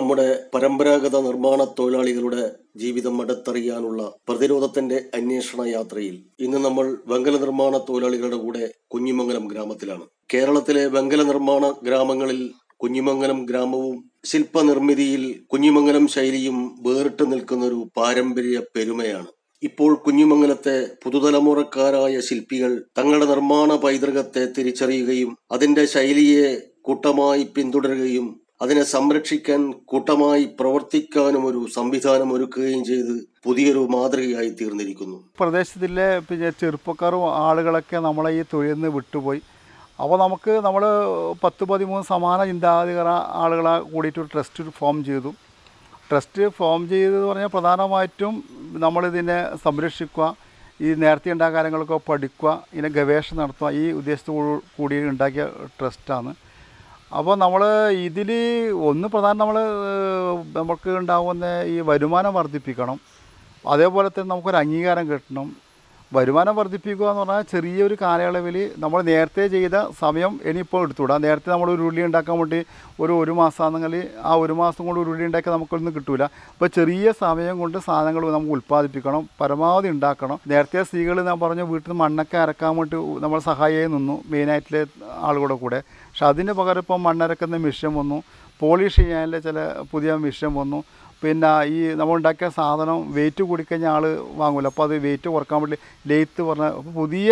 നമ്മുടെ പരമ്പരാഗത നിർമ്മാണ തൊഴിലാളികളുടെ ജീവിതം അടുത്തറിയാനുള്ള പ്രതിരോധത്തിന്റെ അന്വേഷണ യാത്രയിൽ ഇന്ന് നമ്മൾ വെങ്കല നിർമ്മാണ തൊഴിലാളികളുടെ കൂടെ കുഞ്ഞിമംഗലം ഗ്രാമത്തിലാണ്. കേരളത്തിലെ വെങ്കല നിർമ്മാണ ഗ്രാമങ്ങളിൽ കുഞ്ഞിമംഗലം ഗ്രാമവും ശില്പനിർമ്മിതിയിൽ കുഞ്ഞിമംഗലം ശൈലിയും വേറിട്ട് നിൽക്കുന്ന ഒരു പാരമ്പര്യ പെരുമയാണ്. ഇപ്പോൾ കുഞ്ഞിമംഗലത്തെ പുതുതലമുറക്കാരായ ശില്പികൾ തങ്ങളുടെ നിർമ്മാണ പൈതൃകത്തെ തിരിച്ചറിയുകയും അതിന്റെ ശൈലിയെ കൂട്ടമായി പിന്തുടരുകയും അതിനെ സംരക്ഷിക്കാൻ കൂട്ടമായി പ്രവർത്തിക്കാനും ഒരു സംവിധാനം ഒരുക്കുകയും ചെയ്ത് പുതിയൊരു മാതൃകയായി തീർന്നിരിക്കുന്നു. പ്രദേശത്തിലെ പിന്നെ ചെറുപ്പക്കാരും ആളുകളൊക്കെ നമ്മളെ ഈ തൊഴിൽ നിന്ന് വിട്ടുപോയി. അപ്പോൾ നമുക്ക് നമ്മൾ പത്ത് പതിമൂന്ന് സമാന ചിന്താഗതികര ആളുകളെ കൂടിയിട്ട് ഒരു ട്രസ്റ്റ് ഫോം ചെയ്തു. ട്രസ്റ്റ് ഫോം ചെയ്തെന്ന് പറഞ്ഞാൽ പ്രധാനമായിട്ടും നമ്മളിതിനെ സംരക്ഷിക്കുക ഈ നേരത്തെ ഉണ്ടായ കാര്യങ്ങളൊക്കെ പഠിക്കുക ഇതിനെ ഗവേഷണം നടത്തുക ഈ ഉദ്ദേശത്തോടു കൂടി ഉണ്ടാക്കിയ ട്രസ്റ്റാണ് അപ്പോൾ നമ്മൾ ഇതിൽ ഒന്ന് പ്രധാനം നമ്മൾ നമുക്ക് ഉണ്ടാകുന്ന ഈ വരുമാനം വർദ്ധിപ്പിക്കണം. അതേപോലെ തന്നെ നമുക്കൊരു അംഗീകാരം കിട്ടണം. വരുമാനം വർദ്ധിപ്പിക്കുക എന്ന് പറഞ്ഞാൽ ചെറിയൊരു കാലയളവിൽ നമ്മൾ നേരത്തെ ചെയ്ത സമയം ഇനിയിപ്പോൾ എടുത്തുവിടാം നേരത്തെ നമ്മൾ ഒരു ഉരുളി ഉണ്ടാക്കാൻ വേണ്ടി ഒരു ഒരു മാസമാണെങ്കിൽ ആ ഒരു മാസം കൊണ്ട് ഒരു ഉരുളി ഉണ്ടാക്കി നമുക്കൊന്നും കിട്ടില്ല അപ്പോൾ ചെറിയ സമയം കൊണ്ട് സാധനങ്ങൾ നമുക്ക് ഉൽപ്പാദിപ്പിക്കണം പരമാവധി ഉണ്ടാക്കണം. നേരത്തെ സ്ത്രീകൾ ഞാൻ പറഞ്ഞു വീട്ടിൽ നിന്ന് മണ്ണൊക്കെ അരക്കാൻ വേണ്ടി നമ്മൾ സഹായിയായി നിന്നു മെയിനായിട്ടുള്ള ആളുകളുടെ കൂടെ. പക്ഷെ അതിന് പകരം ഇപ്പം മണ്ണിറക്കുന്ന മിഷ്യൻ വന്നു പോളിഷ് ചെയ്യാനുള്ള ചില പുതിയ മിഷ്യൻ വന്നു. പിന്നെ ഈ നമ്മൾ ഉണ്ടാക്കിയ സാധനം വെയിറ്റ് കൂടിക്കഴിഞ്ഞാൽ ആൾ വാങ്ങില്ല അപ്പോൾ അത് വെയിറ്റ് കുറയ്ക്കാൻ വേണ്ടി ലെയ്ത്ത് പറഞ്ഞ പുതിയ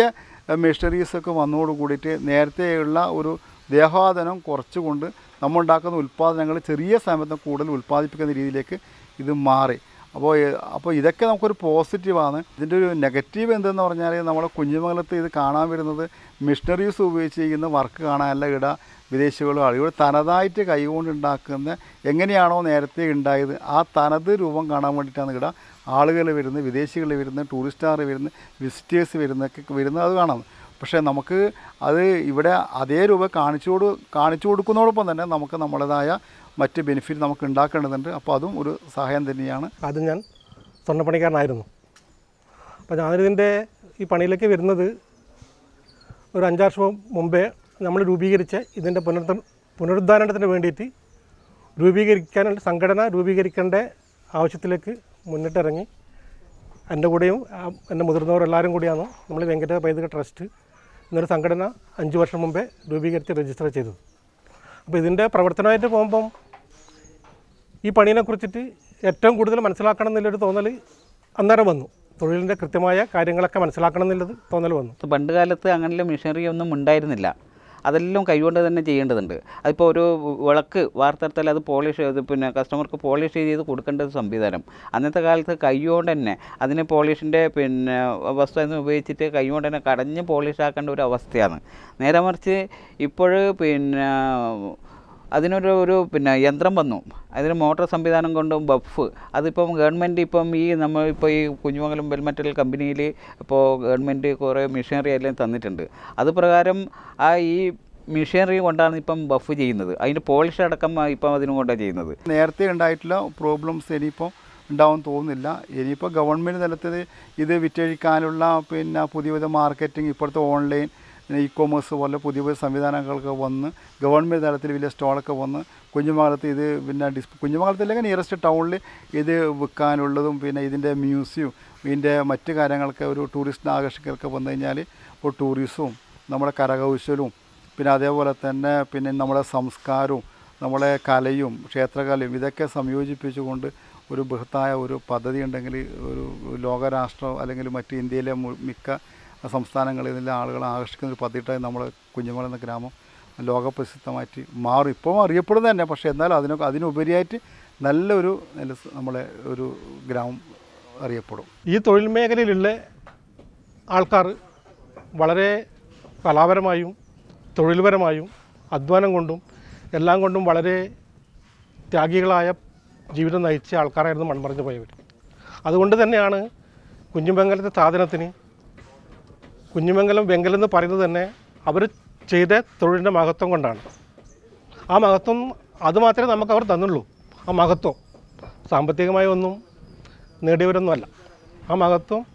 മെഷീനറീസൊക്കെ വന്നതോട് കൂടിയിട്ട് നേരത്തെയുള്ള ഒരു ദേഹാദനം കുറച്ചുകൊണ്ട് നമ്മൾ ഉണ്ടാക്കുന്ന ഉൽപ്പാദനങ്ങൾ ചെറിയ സമയത്ത് കൂടുതൽ ഉൽപ്പാദിപ്പിക്കുന്ന രീതിയിലേക്ക് ഇത് മാറി. അപ്പോൾ അപ്പോൾ ഇതൊക്കെ നമുക്കൊരു പോസിറ്റീവാണ്. ഇതിന്റെ ഒരു നെഗറ്റീവ് എന്തെന്ന് പറഞ്ഞാൽ നമ്മുടെ കുഞ്ഞുമംഗലത്ത് ഇത് കാണാൻ വരുന്നത് മിഷണറീസ് ഉപയോഗിച്ച് ചെയ്യുന്ന വർക്ക് കാണാനല്ല ഇട വിദേശികളും ആളുകൾ തനതായിട്ട് കൈകൊണ്ടുണ്ടാക്കുന്ന എങ്ങനെയാണോ നേരത്തെ ഉണ്ടായത് ആ തനത് രൂപം കാണാൻ വേണ്ടിയിട്ടാണ് ഇവിടെ ആളുകൾ വരുന്നത് വിദേശികൾ വരുന്നത് ടൂറിസ്റ്റുകാർ വരുന്നത് വിസിറ്റേഴ്സ് വരുന്നൊക്കെ വരുന്നത് അത് കാണാം. പക്ഷേ നമുക്ക് അത് ഇവിടെ അതേ രൂപ കാണിച്ചു കൊടു കാണിച്ചു കൊടുക്കുന്നതോടൊപ്പം തന്നെ നമുക്ക് നമ്മുടേതായ മറ്റ് ബെനിഫിറ്റ് നമുക്ക് ഉണ്ടാക്കേണ്ടതുണ്ട്. അപ്പോൾ അതും ഒരു സഹായം തന്നെയാണ്. ആദ്യം ഞാൻ സ്വർണപ്പണിക്കാരനായിരുന്നു. അപ്പോൾ ഞാനിതിന്റെ ഈ പണിയിലേക്ക് വരുന്നത് ഒരു അഞ്ചാറ് വർഷം മുമ്പേ നമ്മൾ രൂപീകരിച്ച ഇതിന്റെ പുനർ പുനരുദ്ധാരണത്തിന് വേണ്ടിയിട്ട് രൂപീകരിക്കാനുള്ള സംഘടന രൂപീകരിക്കേണ്ട ആവശ്യത്തിലേക്ക് മുന്നിട്ടിറങ്ങി. എന്റെ കൂടെയും എന്റെ മുതിർന്നവർ എല്ലാവരും കൂടിയാണ് നമ്മൾ വെങ്കട പൈതൃക ട്രസ്റ്റ് എന്നൊരു സംഘടന അഞ്ച് വർഷം മുമ്പേ രൂപീകരിച്ച് രജിസ്റ്റർ ചെയ്തത്. അപ്പോൾ ഇതിന്റെ പ്രവർത്തനമായിട്ട് പോകുമ്പം ഈ പണീനെ കുറിച്ചിട്ട് ഏറ്റവും കൂടുതൽ മനസ്സിലാക്കണം എന്നുള്ളൊരു തോന്നൽ അന്നേരം വന്നു. തൊഴിലിന്റെ കൃത്യമായ കാര്യങ്ങളൊക്കെ മനസ്സിലാക്കണം എന്നുള്ളത് തോന്നൽ വന്നു. പണ്ട് കാലത്ത് അങ്ങനെയുള്ള മെഷീനറി ഒന്നും ഉണ്ടായിരുന്നില്ല. അതെല്ലാം കൈകൊണ്ട് തന്നെ ചെയ്യേണ്ടതുണ്ട്. അതിപ്പോൾ ഒരു വിളക്ക് വാർത്തെടുത്താൽ അത് പോളിഷ് ചെയ്ത് പിന്നെ കസ്റ്റമർക്ക് പോളിഷ് ചെയ്ത് കൊടുക്കേണ്ട ഒരു സംവിധാനം. അന്നത്തെ കാലത്ത് കൈകൊണ്ട് തന്നെ അതിന് പോളിഷിന്റെ പിന്നെ വസ്തു എന്ന് ഉപയോഗിച്ചിട്ട് കൈകൊണ്ട് തന്നെ കടഞ്ഞ് പോളിഷ് ആക്കേണ്ട ഒരു അവസ്ഥയാണ്. നേരെ മറിച്ച് ഇപ്പോൾ പിന്നെ അതിനൊരു ഒരു പിന്നെ യന്ത്രം വന്നു. അതിന് മോട്ടോർ സംവിധാനം കൊണ്ടും ബഫ്. അതിപ്പം ഗവൺമെന്റ് ഇപ്പം ഈ നമ്മൾ ഇപ്പോൾ ഈ കുഞ്ഞുമംഗലം ബെൽമെറ്റൽ കമ്പനിയിൽ ഇപ്പോൾ ഗവൺമെന്റ് കുറേ മെഷീനറി എല്ലാം തന്നിട്ടുണ്ട്. അത് പ്രകാരം ആ ഈ മെഷീനറി കൊണ്ടാണ് ഇപ്പം ബഫ് ചെയ്യുന്നത്. അതിന്റെ പോളിഷ് അടക്കം ഇപ്പം അതിനും കൊണ്ടാണ് ചെയ്യുന്നത്. നേരത്തെ ഉണ്ടായിട്ടുള്ള പ്രോബ്ലംസ് ഇനിയിപ്പോൾ ഉണ്ടാവും തോന്നുന്നില്ല. ഇനിയിപ്പോൾ ഗവൺമെന്റ് തലത്തിൽ ഇത് വിറ്റഴിക്കാനുള്ള പിന്നെ പുതിയ പുതിയ മാർക്കറ്റിംഗ് ഇപ്പോഴത്തെ ഓൺലൈൻ ഇ കോമേഴ്സ് പോലെ പുതിയ പുതിയ സംവിധാനങ്ങളൊക്കെ വന്ന് ഗവൺമെന്റ് തലത്തിൽ വലിയ സ്റ്റോളൊക്കെ വന്ന് കുഞ്ഞുമംഗലത്ത് ഇത് പിന്നെ ഡിസ് കുഞ്ഞുമംഗലത്തില്ലെങ്കിൽ നിയറസ്റ്റ് ടൗണിൽ ഇത് വിൽക്കാനുള്ളതും പിന്നെ ഇതിന്റെ മ്യൂസിയം ഇതിന്റെ മറ്റു കാര്യങ്ങളൊക്കെ ഒരു ടൂറിസ്റ്റിനെ ആകർഷിക്കലൊക്കെ വന്നു കഴിഞ്ഞാൽ ഇപ്പോൾ ടൂറിസവും നമ്മുടെ കരകൗശലവും പിന്നെ അതേപോലെ തന്നെ പിന്നെ നമ്മുടെ സംസ്കാരവും നമ്മളെ കലയും ക്ഷേത്രകലയും ഇതൊക്കെ സംയോജിപ്പിച്ചുകൊണ്ട് ഒരു ബൃഹത്തായ ഒരു പദ്ധതി ഉണ്ടെങ്കിൽ ഒരു ലോകരാഷ്ട്രം അല്ലെങ്കിൽ മറ്റ് ഇന്ത്യയിലെ മിക്ക സംസ്ഥാനങ്ങളിൽ നിന്നുള്ള ആളുകളെ ആകർഷിക്കുന്ന ഒരു പദ്ധതിയായി നമ്മൾ കുഞ്ഞുമല എന്ന ഗ്രാമം ലോകപ്രസിദ്ധമായിട്ട് മാറും. ഇപ്പോൾ അറിയപ്പെടുന്നത് തന്നെ. പക്ഷേ എന്നാലും അതിനൊക്കെ അതിനുപരിയായിട്ട് നല്ലൊരു നല്ല നമ്മളെ ഒരു ഗ്രാമം അറിയപ്പെടും. ഈ തൊഴിൽ മേഖലയിലുള്ള ആൾക്കാർ വളരെ കലാപരമായും തൊഴിൽപരമായും അധ്വാനം കൊണ്ടും എല്ലാം കൊണ്ടും വളരെ ത്യാഗികളായ ജീവിതം നയിച്ച ആൾക്കാരായിരുന്നു മൺമറഞ്ഞു പോയവർ. അതുകൊണ്ട് തന്നെയാണ് കുഞ്ഞുമംഗലത്തെ സാധനത്തിന് കുഞ്ഞുമംഗലം വെങ്കലം എന്ന് പറയുന്നത് തന്നെ അവർ ചെയ്ത തൊഴിലിന്റെ മഹത്വം കൊണ്ടാണ്. ആ മഹത്വം അതുമാത്രമേ നമുക്ക് അവർ തന്നുള്ളൂ. ആ മഹത്വം സാമ്പത്തികമായി ഒന്നും നേടിയവരൊന്നുമല്ല. ആ മഹത്വം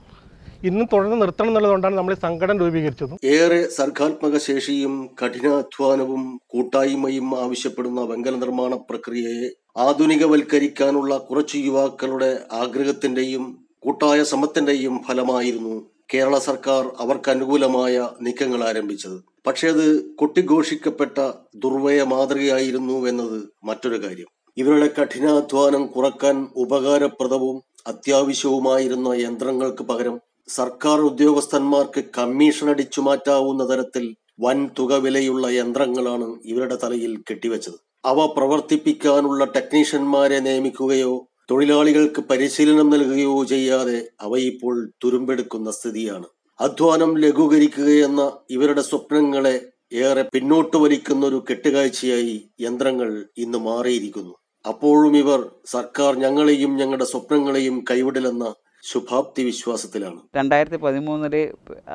ഇന്നും തുടർന്ന് നിർത്തണം എന്നുള്ളതുകൊണ്ടാണ് നമ്മൾ സംഘടന രൂപീകരിച്ചത്. ഏറെ സർഗാത്മക ശേഷിയും കഠിനാധ്വാനവും കൂട്ടായ്മയും ആവശ്യപ്പെടുന്ന വെങ്കല നിർമ്മാണ പ്രക്രിയയെ ആധുനികവൽക്കരിക്കാനുള്ള കുറച്ച് യുവാക്കളുടെ ആഗ്രഹത്തിന്റെയും കൂട്ടായ ശ്രമത്തിന്റെയും ഫലമായിരുന്നു കേരള സർക്കാർ അവർക്ക് അനുകൂലമായ നീക്കങ്ങൾ ആരംഭിച്ചത്. പക്ഷേ അത് കൊട്ടിഘോഷിക്കപ്പെട്ട ദുർവയ മാതൃകയായിരുന്നു എന്നത് മറ്റൊരു കാര്യം. ഇവരുടെ കഠിനാധ്വാനം കുറയ്ക്കാൻ ഉപകാരപ്രദവും അത്യാവശ്യവുമായിരുന്ന യന്ത്രങ്ങൾക്ക് പകരം സർക്കാർ ഉദ്യോഗസ്ഥന്മാർക്ക് കമ്മീഷൻ അടിച്ചു മാറ്റാവുന്ന തരത്തിൽ വൻ തുക വിലയുള്ള യന്ത്രങ്ങളാണ് ഇവരുടെ തലയിൽ കെട്ടിവെച്ചത്. അവ പ്രവർത്തിപ്പിക്കാനുള്ള ടെക്നീഷ്യന്മാരെ നിയമിക്കുകയോ തൊഴിലാളികൾക്ക് പരിശീലനം നൽകുകയോ ചെയ്യാതെ അവ ഇപ്പോൾ തുരുമ്പെടുക്കുന്ന സ്ഥിതിയാണ്. അധ്വാനം ലഘൂകരിക്കുകയെന്ന ഇവരുടെ സ്വപ്നങ്ങളെ ഏറെ പിന്നോട്ട് വലിക്കുന്ന ഒരു കെട്ടുകാഴ്ചയായി യന്ത്രങ്ങൾ ഇന്ന് മാറിയിരിക്കുന്നു. അപ്പോഴും ഇവർ സർക്കാർ ഞങ്ങളെയും ഞങ്ങളുടെ സ്വപ്നങ്ങളെയും കൈവിടലെന്ന ശുഭാപ്തി വിശ്വാസത്തിലാണ്. രണ്ടായിരത്തി പതിമൂന്നിൽ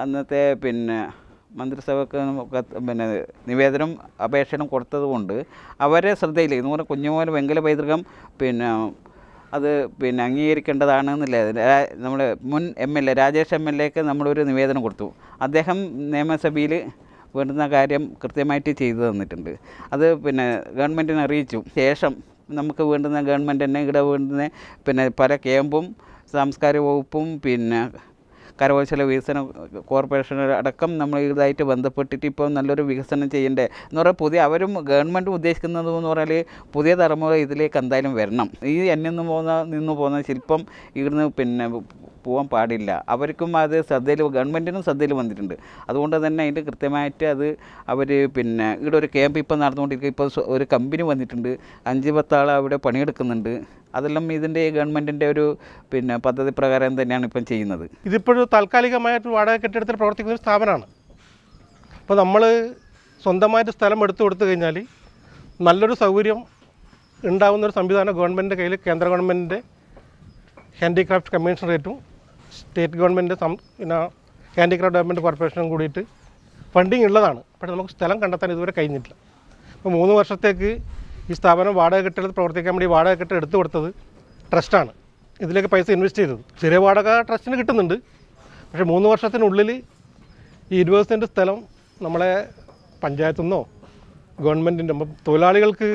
അന്നത്തെ പിന്നെ മന്ത്രിസഭക്ക് പിന്നെ നിവേദനം അപേക്ഷണം കൊടുത്തത് കൊണ്ട് അവരെ ശ്രദ്ധയിൽ എന്ന് പറഞ്ഞാൽ കുഞ്ഞുമോൻ വെങ്കല പൈതൃകം പിന്നെ അത് പിന്നെ അംഗീകരിക്കേണ്ടതാണ് എന്നില്ല നമ്മൾ മുൻ M L A Rajesh M L എക്ക് നമ്മളൊരു നിവേദനം കൊടുത്തു. അദ്ദേഹം നിയമസഭയിൽ വരുന്ന കാര്യം കൃത്യമായിട്ട് ചെയ്തു തന്നിട്ടുണ്ട്. അത് പിന്നെ ഗവൺമെന്റിനെ അറിയിച്ചു. ശേഷം നമുക്ക് വേണ്ടുന്ന ഗവൺമെന്റ് തന്നെ ഇവിടെ വേണ്ടുന്ന പിന്നെ പല ക്യാമ്പും സാംസ്കാരിക വകുപ്പും പിന്നെ കരകൗശല വികസന കോർപ്പറേഷൻ അടക്കം നമ്മൾ ഇതായിട്ട് ബന്ധപ്പെട്ടിട്ട് ഇപ്പോൾ നല്ലൊരു വികസനം ചെയ്യണ്ടേ. എന്ന് പറഞ്ഞാൽ പുതിയ അവരും ഗവൺമെന്റ് ഉദ്ദേശിക്കുന്നത് എന്ന് പറഞ്ഞാൽ പുതിയ തലമുറ ഇതിലേക്ക് എന്തായാലും വരണം. ഈ അന്യം പോകുന്ന നിന്ന് പോകുന്ന ശില്പം ഇവിടുന്ന് പിന്നെ പോകാൻ പാടില്ല. അവർക്കും അത് ശ്രദ്ധയിൽ ഗവൺമെന്റിനും ശ്രദ്ധയിൽ വന്നിട്ടുണ്ട്. അതുകൊണ്ട് തന്നെ അതിന്റെ കൃത്യമായിട്ട് അത് അവർ പിന്നെ ഇവിടെ ഒരു ക്യാമ്പ് ഇപ്പം നടന്നുകൊണ്ടിരിക്കുക. ഇപ്പോൾ ഒരു കമ്പനി വന്നിട്ടുണ്ട്. അഞ്ച് പത്താൾ അവിടെ പണിയെടുക്കുന്നുണ്ട്. അതെല്ലാം ഇതിന്റെ ഗവൺമെന്റിന്റെ ഒരു പിന്നെ പദ്ധതി പ്രകാരം തന്നെയാണ് ഇപ്പം ചെയ്യുന്നത്. ഇതിപ്പോഴും താൽക്കാലികമായിട്ട് വാടക കെട്ടിടത്തിൽ പ്രവർത്തിക്കുന്ന ഒരു സ്ഥാപനമാണ്. അപ്പോൾ നമ്മൾ സ്വന്തമായിട്ട് സ്ഥലം എടുത്തു കൊടുത്തു കഴിഞ്ഞാൽ നല്ലൊരു സൗകര്യം ഉണ്ടാകുന്ന ഒരു സംവിധാനം ഗവൺമെന്റിന്റെ കയ്യിൽ കേന്ദ്ര ഗവൺമെന്റിന്റെ ഹാൻഡിക്രാഫ്റ്റ് കമ്മീഷണറേറ്റും സ്റ്റേറ്റ് ഗവൺമെന്റ് സം പിന്നെ ഹാൻഡിക്രാഫ്റ്റ് ഡെവലപ്മെന്റ് കോർപ്പറേഷനും കൂടിയിട്ട് ഫണ്ടിങ് ഉള്ളതാണ്. പക്ഷേ നമുക്ക് സ്ഥലം കണ്ടെത്താൻ ഇതുവരെ കഴിഞ്ഞിട്ടില്ല. അപ്പോൾ മൂന്ന് വർഷത്തേക്ക് ഈ സ്ഥാപനം വാടക കെട്ടിടത്ത് പ്രവർത്തിക്കാൻ വേണ്ടി വാടക കെട്ടിടം എടുത്തു കൊടുത്തത് ട്രസ്റ്റാണ് ഇതിലേക്ക് പൈസ ഇൻവെസ്റ്റ് ചെയ്തത്. ചെറിയ വാടക ട്രസ്റ്റിന് കിട്ടുന്നുണ്ട്. പക്ഷേ മൂന്ന് വർഷത്തിനുള്ളിൽ ഈ ഇരുപത് സെന്റ് സ്ഥലം നമ്മളെ പഞ്ചായത്തു നിന്നോ ഗവൺമെന്റിന്റെ അപ്പം തൊഴിലാളികൾക്ക്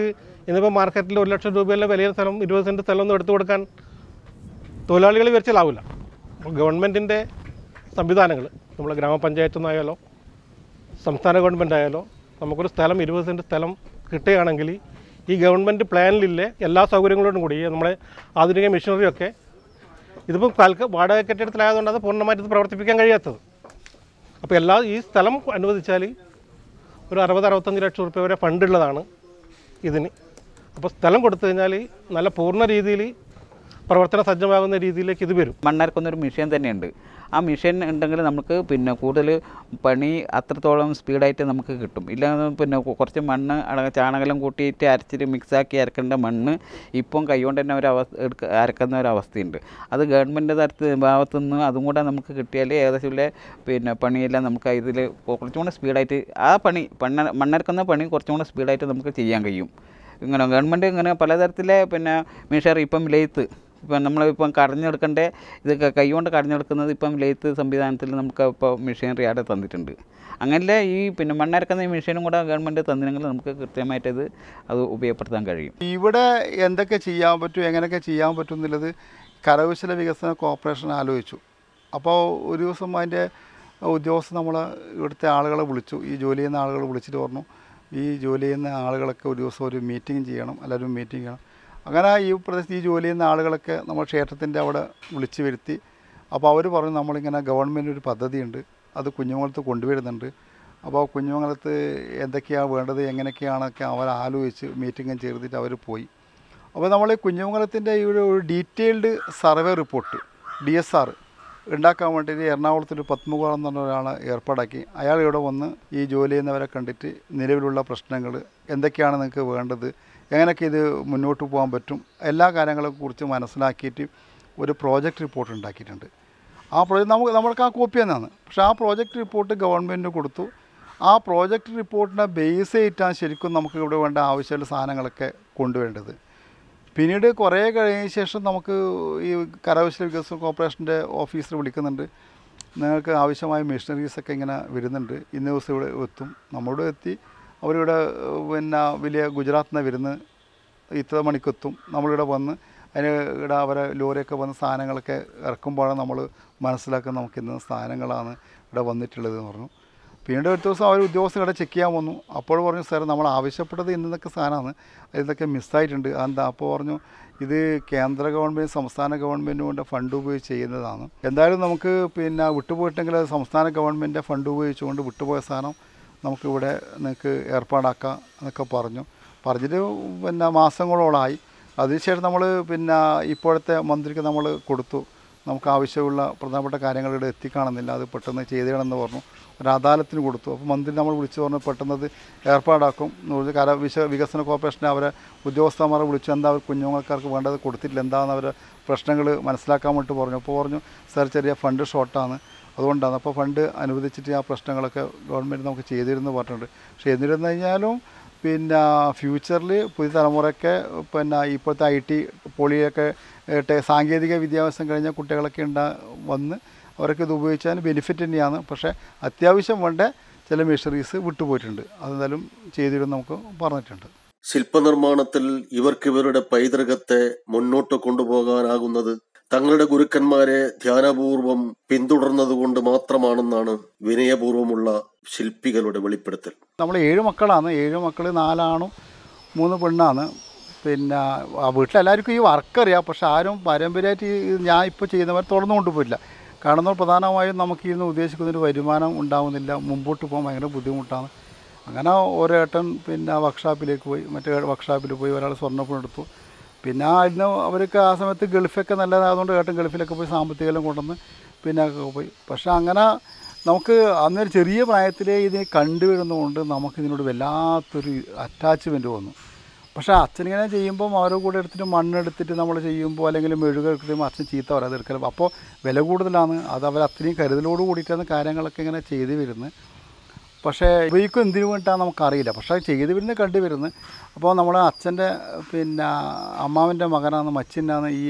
ഇന്നിപ്പോൾ മാർക്കറ്റിൽ ഒരു ലക്ഷം രൂപയുള്ള വലിയ സ്ഥലം ഇരുപത് സെന്റ് സ്ഥലം ഒന്നും എടുത്തു കൊടുക്കാൻ തൊഴിലാളികൾ വിവരിച്ചാലാവില്ല അപ്പോൾ ഗവൺമെന്റിന്റെ സംവിധാനങ്ങൾ നമ്മളെ ഗ്രാമപഞ്ചായത്തു നിന്നായാലോ സംസ്ഥാന ഗവൺമെന്റ് ആയാലോ നമുക്കൊരു സ്ഥലം ഇരുപത് സെന്റ് സ്ഥലം കിട്ടുകയാണെങ്കിൽ ഈ ഗവൺമെന്റ് പ്ലാനിലില്ലേ എല്ലാ സൗകര്യങ്ങളോടും കൂടി നമ്മളെ ആധുനിക മെഷീനറിയൊക്കെ ഇതിപ്പോൾ കാൽക്ക വാടക കെട്ടിടത്തിലായതുകൊണ്ട് അത് പൂർണമായിട്ട് ഇത് പ്രവർത്തിപ്പിക്കാൻ കഴിയാത്തത്. അപ്പോൾ എല്ലാ ഈ സ്ഥലം അനുവദിച്ചാൽ ഒരു അറുപത് അറുപത്തഞ്ച് ലക്ഷം റുപ്യ വരെ ഫണ്ടുള്ളതാണ് ഇതിന്. അപ്പോൾ സ്ഥലം കൊടുത്തു കഴിഞ്ഞാൽ നല്ല പൂർണ രീതിയിൽ പ്രവർത്തന സജ്ജമാകുന്ന രീതിയിലേക്ക് ഇത് വരും. മണ്ണാർക്കൊന്നൊരു മിഷൻ തന്നെയുണ്ട്. ആ മെഷീൻ ഉണ്ടെങ്കിൽ നമുക്ക് പിന്നെ കൂടുതൽ പണി അത്രത്തോളം സ്പീഡായിട്ട് നമുക്ക് കിട്ടും. ഇല്ലാതെ പിന്നെ കുറച്ച് മണ്ണ് അടങ്ങ ചാണകം കൂട്ടിയിട്ട് അരച്ചിട്ട് മിക്സാക്കി അരക്കേണ്ട മണ്ണ് ഇപ്പം കൈകൊണ്ട് തന്നെ ഒരു അവസ്ഥ എടുക്ക അരക്കുന്ന ഒരു അവസ്ഥയുണ്ട്. അത് ഗവൺമെന്റ് തരത്ത് ഭാഗത്തു നിന്ന് അതും കൂടെ നമുക്ക് കിട്ടിയാൽ ഏകദേശം പിന്നെ പണിയെല്ലാം നമുക്ക് ഇതിൽ കുറച്ചും കൂടെ സ്പീഡായിട്ട് ആ പണി പണ്ണ മണ്ണരക്കുന്ന പണി കുറച്ചും കൂടെ സ്പീഡായിട്ട് നമുക്ക് ചെയ്യാൻ കഴിയും. ഇങ്ങനെ ഗവൺമെന്റ് ഇങ്ങനെ പലതരത്തിലെ പിന്നെ മിഷർ ഇപ്പം ലെയ്ത്ത് ഇപ്പം നമ്മളിപ്പം കടഞ്ഞെടുക്കേണ്ട ഇത് ക- കൈകൊണ്ട് കടഞ്ഞെടുക്കുന്നത് ഇപ്പം ലെയ്ത്ത് സംവിധാനത്തിൽ നമുക്ക് ഇപ്പോൾ മെഷീനറി അവിടെ തന്നിട്ടുണ്ട്. അങ്ങനെ ഈ പിന്നെ മണ്ണരക്കുന്ന ഈ മെഷീനും കൂടെ ഗവൺമെന്റ് തന്നിരുന്നെങ്കിൽ നമുക്ക് കൃത്യമായിട്ട് ഇത് അത് ഉപയോഗപ്പെടുത്താൻ കഴിയും. ഇവിടെ എന്തൊക്കെ ചെയ്യാൻ പറ്റും എങ്ങനെയൊക്കെ ചെയ്യാൻ പറ്റും എന്നുള്ളത് കരകൗശല വികസന കോർപ്പറേഷൻ ആലോചിച്ചു. അപ്പോൾ ഒരു ദിവസം അതിന്റെ ഉദ്യോഗസ്ഥർ നമ്മൾ ഇവിടുത്തെ ആളുകളെ വിളിച്ചു. ഈ ജോലി ചെയ്യുന്ന ആളുകളെ വിളിച്ചിട്ട് പറഞ്ഞു ഈ ജോലി ചെയ്യുന്ന ആളുകളൊക്കെ ഒരു ദിവസം ഒരു മീറ്റിംഗ് ചെയ്യണം എല്ലാവരും മീറ്റിംഗ് ചെയ്യണം. അങ്ങനെ ഈ പ്രദേശത്ത് ഈ ജോലി ചെയ്യുന്ന ആളുകളൊക്കെ നമ്മൾ ക്ഷേത്രത്തിന്റെ അവിടെ വിളിച്ചു വരുത്തി. അപ്പോൾ അവർ പറഞ്ഞു നമ്മളിങ്ങനെ ഗവൺമെന്റ് ഒരു പദ്ധതിയുണ്ട്. അത് കുഞ്ഞുമംഗലത്ത് കൊണ്ടുവരുന്നുണ്ട്. അപ്പോൾ കുഞ്ഞുമംഗലത്ത് എന്തൊക്കെയാണ് വേണ്ടത് എങ്ങനെയൊക്കെയാണൊക്കെ അവർ ആലോചിച്ച് മീറ്റിംഗും ചേർത്തിട്ട് അവർ പോയി. അപ്പോൾ നമ്മൾ കുഞ്ഞുമംഗലത്തിന്റെ ഈ ഒരു detailed survey report D S R ഉണ്ടാക്കാൻ വേണ്ടിയിട്ട് എറണാകുളത്തൊരു പത്മകുളം എന്ന് പറഞ്ഞ ഒരാളെ ഏർപ്പാടാക്കി. അയാൾ ഇവിടെ വന്ന് ഈ ജോലി ചെയ്യുന്നവരെ കണ്ടിട്ട് നിലവിലുള്ള പ്രശ്നങ്ങൾ എന്തൊക്കെയാണ് നിങ്ങൾക്ക് വേണ്ടത് എങ്ങനെയൊക്കെ ഇത് മുന്നോട്ട് പോകാൻ പറ്റും? എല്ലാ കാര്യങ്ങളെക്കുറിച്ച് മനസ്സിലാക്കിയിട്ട് ഒരു പ്രോജക്റ്റ് റിപ്പോർട്ട് ഉണ്ടാക്കിയിട്ടുണ്ട്. ആ പ്രോജക്റ്റ് നമുക്ക് നമ്മൾക്ക് ആ കോപ്പി തന്നെയാണ്. പക്ഷേ ആ പ്രോജക്റ്റ് റിപ്പോർട്ട് ഗവൺമെന്റിന് കൊടുത്തു. ആ പ്രോജക്റ്റ് റിപ്പോർട്ടിനെ ബേസ് ചെയ്തിട്ടാണ് ശരിക്കും നമുക്ക് ഇവിടെ വേണ്ട ആവശ്യമുള്ള സാധനങ്ങളൊക്കെ കൊണ്ടുവരേണ്ടത്. പിന്നീട് കുറേ കഴിഞ്ഞ ശേഷം നമുക്ക് ഈ കരകൗശല വികസന കോർപ്പറേഷന്റെ ഓഫീസർ വിളിക്കുന്നുണ്ട്. നിങ്ങൾക്ക് ആവശ്യമായ മെഷീനറീസൊക്കെ ഇങ്ങനെ വരുന്നുണ്ട്. ഇന്ന ദിവസം ഇവിടെ എത്തും. നമ്മളിവിടെ എത്തി. അവരിവിടെ പിന്നെ വലിയ ഗുജറാത്തിൽ നിന്ന് വരുന്ന ഇത്ര മണിക്കെത്തും നമ്മളിവിടെ വന്ന് അതിന് ഇവിടെ അവരെ ലോറിയൊക്കെ വന്ന് സാധനങ്ങളൊക്കെ ഇറക്കുമ്പോഴാണ് നമ്മൾ മനസ്സിലാക്കുന്നത് നമുക്ക് ഇന്ന സാധനങ്ങളാണ് ഇവിടെ വന്നിട്ടുള്ളത് എന്ന് പറഞ്ഞു. പിന്നീട് ഒരു ദിവസം അവർ ഉദ്യോഗസ്ഥർ ഇവിടെ ചെക്ക് ചെയ്യാൻ വന്നു. അപ്പോൾ പറഞ്ഞു സാർ നമ്മൾ ആവശ്യപ്പെട്ടത് ഇന്നതൊക്കെ സാധനമാണ്. ഇതൊക്കെ മിസ്സായിട്ടുണ്ട്. അതെന്താ? അപ്പോൾ പറഞ്ഞു ഇത് കേന്ദ്ര ഗവൺമെന്റ് സംസ്ഥാന ഗവൺമെന്റ് കൊണ്ട് ഫണ്ട് ഉപയോഗിച്ച് ചെയ്യുന്നതാണ്. എന്തായാലും നമുക്ക് പിന്നെ വിട്ടുപോയിട്ടെങ്കിൽ സംസ്ഥാന ഗവൺമെന്റ് ഫണ്ട് ഉപയോഗിച്ചുകൊണ്ട് വിട്ടുപോയ സാധനം നമുക്കിവിടെ നിങ്ങൾക്ക് ഏർപ്പാടാക്കാം എന്നൊക്കെ പറഞ്ഞു. പറഞ്ഞിട്ട് പിന്നെ മാസങ്ങളോളമായി അതിനുശേഷം നമ്മൾ പിന്നെ ഇപ്പോഴത്തെ മന്ത്രിക്ക് നമ്മൾ കൊടുത്തു. നമുക്ക് ആവശ്യമുള്ള പ്രധാനപ്പെട്ട കാര്യങ്ങൾ ഇവിടെ എത്തിക്കാണെന്നില്ല. അത് പെട്ടെന്ന് ചെയ്തിടണമെന്ന് പറഞ്ഞു. ഒരു അദാലത്തിന് കൊടുത്തു. അപ്പോൾ മന്ത്രി നമ്മൾ വിളിച്ചു പറഞ്ഞു പെട്ടെന്ന് അത് ഏർപ്പാടാക്കും എന്ന് വിശ വികസന കോർപ്പറേഷനെ അവരെ ഉദ്യോഗസ്ഥന്മാരെ വിളിച്ചു. എന്താ അവർ കുഞ്ഞുങ്ങൾക്കാർക്ക് വേണ്ടത് കൊടുത്തിട്ടില്ല. എന്താണെന്ന് അവരെ പ്രശ്നങ്ങൾ മനസ്സിലാക്കാൻ വേണ്ടിയിട്ട് പറഞ്ഞു. അപ്പോൾ പറഞ്ഞു സാർ ചെറിയ ഫണ്ട് ഷോർട്ടാണ്. അതുകൊണ്ടാണ്. അപ്പോൾ ഫണ്ട് അനുവദിച്ചിട്ട് ആ പ്രശ്നങ്ങളൊക്കെ ഗവൺമെന്റ് നമുക്ക് ചെയ്തിരുന്നു പറഞ്ഞിട്ടുണ്ട്. പക്ഷേ എന്നിരുന്നു കഴിഞ്ഞാലും പിന്നെ ഫ്യൂച്ചറിൽ പുതിയ തലമുറയ്ക്ക് പിന്നെ ഇപ്പോഴത്തെ ഐ ടി പോളിയൊക്കെ സാങ്കേതിക വിദ്യാഭ്യാസം കഴിഞ്ഞ കുട്ടികളൊക്കെ ഉണ്ടാ വന്ന് അവർക്ക് ഇത് ഉപയോഗിച്ചാൽ ബെനിഫിറ്റ് തന്നെയാണ്. പക്ഷേ അത്യാവശ്യം വേണ്ട ചില മെഷീനറീസ് വിട്ടുപോയിട്ടുണ്ട്. അതെന്തായാലും ചെയ്തിരുന്നു നമുക്ക് പറഞ്ഞിട്ടുണ്ട്. ശില്പനിർമ്മാണത്തിൽ ഇവർക്കിവരുടെ പൈതൃകത്തെ മുന്നോട്ട് കൊണ്ടുപോകാനാകുന്നത് തങ്ങളുടെ ഗുരുക്കന്മാരെ ധ്യാനപൂർവം പിന്തുടർന്നതുകൊണ്ട് മാത്രമാണെന്നാണ് വിനയപൂർവമുള്ള ശില്പികളുടെ വെളിപ്പെടുത്തൽ. നമ്മൾ ഏഴ് മക്കളാണ്. ഏഴ് മക്കൾ നാലാണും മൂന്ന് പെണ്ണാണ്. പിന്നെ ആ വീട്ടിലെല്ലാവർക്കും ഈ വർക്ക് അറിയാം പക്ഷെ ആരും പാരമ്പര്യമായിട്ട് ഞാൻ ഇപ്പോൾ ചെയ്യുന്നവർ തുടർന്നു കൊണ്ടുപോയില്ല കാരണം പ്രധാനമായും നമുക്ക് ഇന്ന് ഉദ്ദേശിക്കുന്നൊരു വരുമാനം ഉണ്ടാവുന്നില്ല. മുമ്പോട്ട് പോകാൻ ഭയങ്കര ബുദ്ധിമുട്ടാണ്. അങ്ങനെ ഓരോ ഏട്ടൻ പിന്നെ വർക്ക്ഷോപ്പിലേക്ക് പോയി. മറ്റേ വർക്ക്ഷോപ്പിൽ പോയി ഒരാൾ സ്വർണപ്പണം എടുത്തു. പിന്നെ ഇന്ന് അവർക്ക് ആ സമയത്ത് ഗൾഫൊക്കെ നല്ലതായതുകൊണ്ട് ഏട്ടൻ ഗൾഫിലൊക്കെ പോയി സാമ്പത്തികം കൊണ്ടുവന്ന് പിന്നെ പോയി. പക്ഷെ അങ്ങനെ നമുക്ക് അന്നൊരു ചെറിയ പ്രായത്തിലേ ഇതിനെ കണ്ടുവരുന്നതുകൊണ്ട് നമുക്ക് ഇതിനോട് വല്ലാത്തൊരു അറ്റാച്ച്മെന്റ് വന്നു. പക്ഷേ അച്ഛനിങ്ങനെ ചെയ്യുമ്പം അവരുടെ കൂടെ എടുത്തിട്ട് മണ്ണെടുത്തിട്ട് നമ്മൾ ചെയ്യുമ്പോൾ അല്ലെങ്കിൽ മെഴുക എടുക്കുമ്പോൾ അച്ഛൻ ചീത്ത പറയാതെ എടുക്കലും. അപ്പോൾ വില കൂടുതലാണ്. അത് അവർ അത്രയും കരുതലോട് കൂടിയിട്ടാണ് കാര്യങ്ങളൊക്കെ ഇങ്ങനെ ചെയ്ത് വരുന്നത്. പക്ഷേ ഇവയ്ക്കും എന്തിനു വേണ്ടിയിട്ടാണ് നമുക്കറിയില്ല. പക്ഷേ ചെയ്തു വരുന്ന കണ്ടു വരുന്നത് അപ്പോൾ നമ്മുടെ അച്ഛന്റെ പിന്നെ അമ്മാവന്റെ മകനാണ് മച്ചിനാണ് ഈ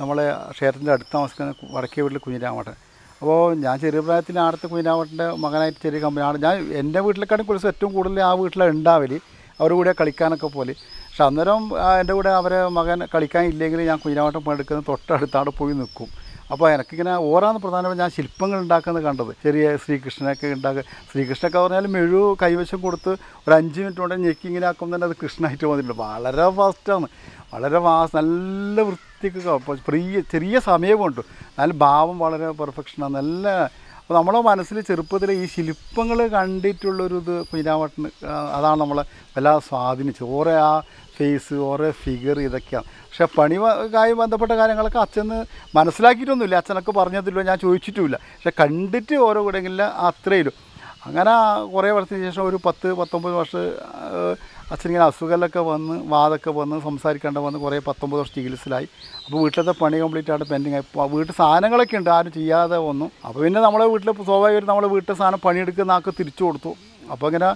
നമ്മളെ ക്ഷേത്രത്തിന്റെ അടുത്ത് താമസിക്കുന്ന വടക്കേ വീട്ടിൽ കുഞ്ഞിരാമട്ടൻ. അപ്പോൾ ഞാൻ ചെറിയ പ്രായത്തിൽ ആടത്തെ കുഞ്ഞിരാമട്ടന്റെ മകനായിട്ട് ചെറിയ കമ്പനി ആണ് ഞാൻ എന്റെ വീട്ടിലേക്കാണ് കുറച്ച് ഏറ്റവും കൂടുതൽ ആ വീട്ടിലാണ് ഉണ്ടാവൽ അവരുടെ കൂടെ കളിക്കാനൊക്കെ പോലെ. പക്ഷെ അന്നേരം എന്റെ കൂടെ അവരെ മകൻ കളിക്കാൻ ഇല്ലെങ്കിൽ ഞാൻ കുഞ്ഞിരാമട്ടം പണിയെടുക്കുന്ന തൊട്ടടുത്ത് തൊട്ടടുത്താണ് പോയി നിൽക്കും. അപ്പോൾ എനിക്കിങ്ങനെ ഓരോന്ന് പ്രധാനമായും ഞാൻ ശില്പങ്ങൾ ഉണ്ടാക്കുന്നത് കണ്ടത്. ചെറിയ ശ്രീകൃഷ്ണനൊക്കെ ഉണ്ടാക്കുക ശ്രീകൃഷ്ണനൊക്കെ പറഞ്ഞാൽ മെഴു കൈവശം കൊടുത്ത് ഒരു അഞ്ച് മിനിറ്റ് കൊണ്ട് ഞെക്കി ഇങ്ങനെ ആക്കുമ്പോൾ തന്നെ അത് കൃഷ്ണനായിട്ട് വന്നിട്ടുണ്ട്. വളരെ ഫാസ്റ്റാണ് വളരെ ഫാസ്റ്റ് നല്ല വൃത്തിക്ക് ചെറിയ ചെറിയ സമയമുണ്ട്. നല്ല ഭാവം വളരെ പെർഫെക്ഷനാണ് നല്ല അപ്പോൾ നമ്മളെ മനസ്സിൽ ചെറുപ്പത്തിൽ ഈ ശില്പങ്ങൾ കണ്ടിട്ടുള്ളൊരു ഇത് കുഞ്ഞാവട്ടിന് അതാണ് നമ്മളെ വല്ലാതെ സ്വാധീനിച്ചത്. ഓരോ ആ ഫേസ് ഓരോ ഫിഗർ ഇതൊക്കെയാണ്. പക്ഷേ പണിയുമായി ബന്ധപ്പെട്ട കാര്യങ്ങളൊക്കെ അച്ഛന് മനസ്സിലാക്കിയിട്ടൊന്നുമില്ല. അച്ഛനൊക്കെ പറഞ്ഞതില്ല ഞാൻ ചോദിച്ചിട്ടുമില്ല. പക്ഷെ കണ്ടിട്ട് ഓരോ കൂടെയെങ്കിലും അത്രയിലും അങ്ങനെ കുറേ വർഷത്തിന് ശേഷം ഒരു പത്ത് പത്തൊമ്പത് വർഷം അച്ഛനിങ്ങനെ അസുഖമൊക്കെ വന്ന് വാതൊക്കെ വന്ന് സംസാരിക്കേണ്ട വന്ന് കുറേ പത്തൊമ്പത് വർഷം ചികിത്സയിലായി. അപ്പോൾ വീട്ടിലത്തെ പണി കംപ്ലീറ്റ് ആയിട്ട് പെൻഡിങ് ആയി. വീട്ടിൽ സാധനങ്ങളൊക്കെ ഉണ്ട് ആരും ചെയ്യാതെ വന്നു. അപ്പോൾ പിന്നെ നമ്മളെ വീട്ടിൽ സ്വാഭാവികമായിട്ട് നമ്മളെ വീട്ടിലെ സാധനം പണിയെടുക്കുന്ന ആൾക്ക് തിരിച്ചു കൊടുത്തു. അപ്പോൾ ഇങ്ങനെ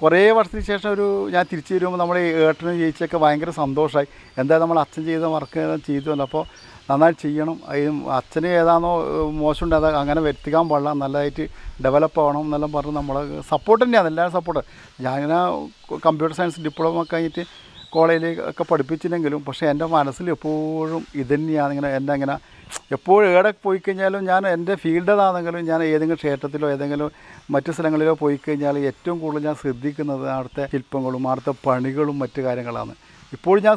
കുറേ വർഷത്തിന് ശേഷം ഒരു ഞാൻ തിരിച്ചു വരുമ്പോൾ നമ്മൾ ഏട്ടനും ചേച്ചിയൊക്കെ ഭയങ്കര സന്തോഷമായി എന്തായാലും നമ്മൾ അച്ഛൻ ചെയ്ത വർക്ക് ചെയ്തു അല്ല അപ്പോൾ നന്നായി ചെയ്യണം. അതിന് അച്ഛന് ഏതാണോ മോശം മോശമുണ്ട്. അത് അങ്ങനെ വരുത്തിക്കാൻ പാടില്ല. നല്ലതായിട്ട് ഡെവലപ്പ് ആവണം എന്നെല്ലാം പറഞ്ഞ് നമ്മൾ സപ്പോർട്ട് തന്നെയാണ്. എല്ലാവരും സപ്പോർട്ട് ഞാനിങ്ങനെ കമ്പ്യൂട്ടർ സയൻസ് ഡിപ്ലോമ കഴിഞ്ഞിട്ട് കോളേജിൽ ഒക്കെ പഠിപ്പിച്ചില്ലെങ്കിലും പക്ഷേ എന്റെ മനസ്സിൽ എപ്പോഴും ഇത് തന്നെയാണ് ഇങ്ങനെ എന്റെ ഇങ്ങനെ എപ്പോഴും എവിടെ പോയി കഴിഞ്ഞാലും ഞാൻ എന്റെ ഫീൽഡിലാണെങ്കിലും ഞാൻ ഏതെങ്കിലും ക്ഷേത്രത്തിലോ ഏതെങ്കിലും മറ്റു സ്ഥലങ്ങളിലോ പോയി കഴിഞ്ഞാൽ ഏറ്റവും കൂടുതൽ ഞാൻ ശ്രദ്ധിക്കുന്നത് അവിടുത്തെ ശില്പങ്ങളും അവിടുത്തെ പണികളും മറ്റു കാര്യങ്ങളാണ്. ഇപ്പോഴും ഞാൻ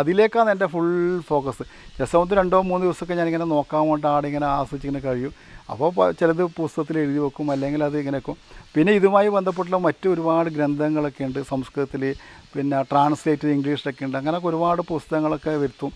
അതിലേക്കാണ് എന്റെ ഫുൾ ഫോക്കസ്. രസമത്ത് രണ്ടോ മൂന്ന് ദിവസമൊക്കെ ഞാനിങ്ങനെ നോക്കാൻ വേണ്ടി ആടെ ഇങ്ങനെ ആസ്വദിച്ചിങ്ങനെ കഴിയും. അപ്പോൾ ചിലത് പുസ്തകത്തിൽ എഴുതി വെക്കും അല്ലെങ്കിൽ അത് ഇങ്ങനെ വെക്കും. പിന്നെ ഇതുമായി ബന്ധപ്പെട്ടുള്ള മറ്റു ഒരുപാട് ഗ്രന്ഥങ്ങളൊക്കെ ഉണ്ട്. സംസ്കൃതത്തിൽ പിന്നെ ട്രാൻസ്ലേറ്റ് ഇംഗ്ലീഷിലൊക്കെ ഉണ്ട്. അങ്ങനെയൊക്കെ ഒരുപാട് പുസ്തകങ്ങളൊക്കെ വരുത്തും.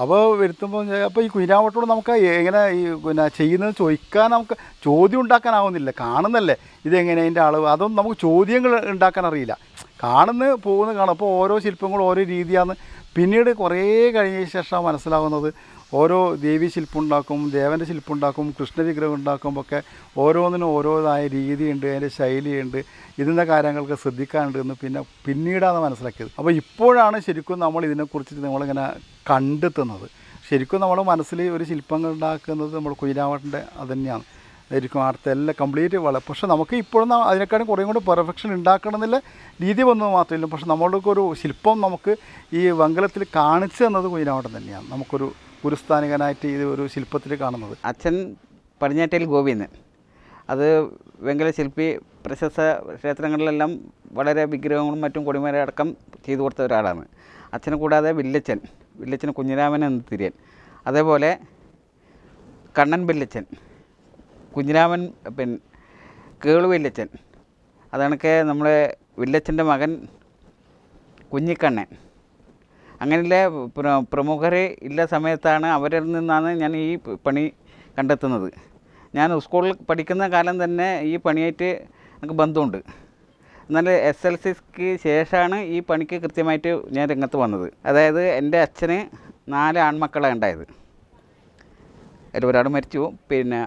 അപ്പോൾ വരുത്തുമ്പോൾ അപ്പോൾ ഈ കുഞ്ഞാവട്ടോട് നമുക്ക് എങ്ങനെ ഈ പിന്നെ ചെയ്യുന്നത് ചോദിക്കാൻ നമുക്ക് ചോദ്യം ഉണ്ടാക്കാനാവുന്നില്ല. കാണുന്നല്ലേ ഇതെങ്ങനെ അതിന്റെ അളവ്? അതൊന്നും നമുക്ക് ചോദ്യങ്ങൾ ഉണ്ടാക്കാൻ അറിയില്ല. കാണുന്ന പോകുന്ന കാണും. അപ്പോൾ ഓരോ ശില്പങ്ങളും ഓരോ രീതിയാണ് പിന്നീട് കുറേ കഴിഞ്ഞ ശേഷം മനസ്സിലാവുന്നത് ഓരോ ദേവി ശില്പം ഉണ്ടാക്കും ദേവന്റെ ശില്പം ഉണ്ടാക്കും കൃഷ്ണ വിഗ്രഹം ഉണ്ടാക്കുമ്പോൾ ഓരോന്നിനും ഓരോതായ രീതിയുണ്ട് അതിന്റെ ശൈലിയുണ്ട് ഇതിന്റെ കാര്യങ്ങൾക്ക് ശ്രദ്ധിക്കാനുണ്ട് എന്ന് പിന്നെ പിന്നീടാണ് മനസ്സിലാക്കിയത്. അപ്പോൾ ഇപ്പോഴാണ് ശരിക്കും നമ്മൾ ഇതിനെക്കുറിച്ച് നമ്മളിങ്ങനെ കണ്ടെത്തുന്നത്. ശരിക്കും നമ്മൾ മനസ്സിൽ ഒരു ശില്പങ്ങൾ ഉണ്ടാക്കുന്നത് നമ്മൾ കുയിലാവട്ടന്റെ അത് തന്നെയാണ്. ആയിരിക്കും അടുത്ത എല്ലാം കംപ്ലീറ്റ് വള പക്ഷേ നമുക്ക് ഇപ്പോഴും അതിനേക്കാളും കുറേ കൂടി പെർഫെക്ഷൻ ഉണ്ടാക്കണം എന്നുള്ള രീതി വന്നത് മാത്രമല്ല പക്ഷേ നമ്മൾക്കൊരു ശില്പം നമുക്ക് ഈ വങ്കലത്തിൽ കാണിച്ചു തന്നത് കുയിലാവട്ടം തന്നെയാണ്. നമുക്കൊരു ഗുരുസ്ഥാനികനായിട്ട് ഇത് ഒരു ശില്പത്തിൽ കാണുന്നത്. അച്ഛൻ പടിഞ്ഞാറ്റയിൽ ഗോപിന്ന് അത് വെങ്കല ശില്പി പ്രശസ്ത ക്ഷേത്രങ്ങളിലെല്ലാം വളരെ വിഗ്രഹങ്ങളും മറ്റും കൊടിമര അടക്കം ചെയ്തു കൊടുത്ത ഒരാളാണ്. അച്ഛനെ കൂടാതെ വില്ലച്ചൻ വില്ലച്ചൻ കുഞ്ഞിരാമൻ എന്ന് തിരിയൻ. അതേപോലെ കണ്ണൻ വില്ലച്ചൻ കുഞ്ഞിരാമൻ പിന്നെ കേളു വില്ലച്ചൻ. അതാണൊക്കെ നമ്മുടെ വില്ലച്ചന്റെ മകൻ കുഞ്ഞിക്കണ്ണൻ. അങ്ങനെയുള്ള പ്ര- പ്രമുഖർ ഇല്ല സമയത്താണ് അവരിൽ നിന്നാണ് ഞാൻ ഈ പണി കണ്ടെത്തുന്നത്. ഞാൻ സ്കൂളിൽ പഠിക്കുന്ന കാലം തന്നെ ഈ പണിയായിട്ട് എനിക്ക് ബന്ധമുണ്ട് എന്നാൽ എസ് എൽ സിക്ക് ശേഷമാണ് ഈ പണിക്ക് കൃത്യമായിട്ട് ഞാൻ രംഗത്ത് വന്നത്. അതായത് എന്റെ അച്ഛന് നാല് ആൺമക്കളാണ് ഉണ്ടായത്. അതിൽ ഒരാൾ മരിച്ചു. പിന്നെ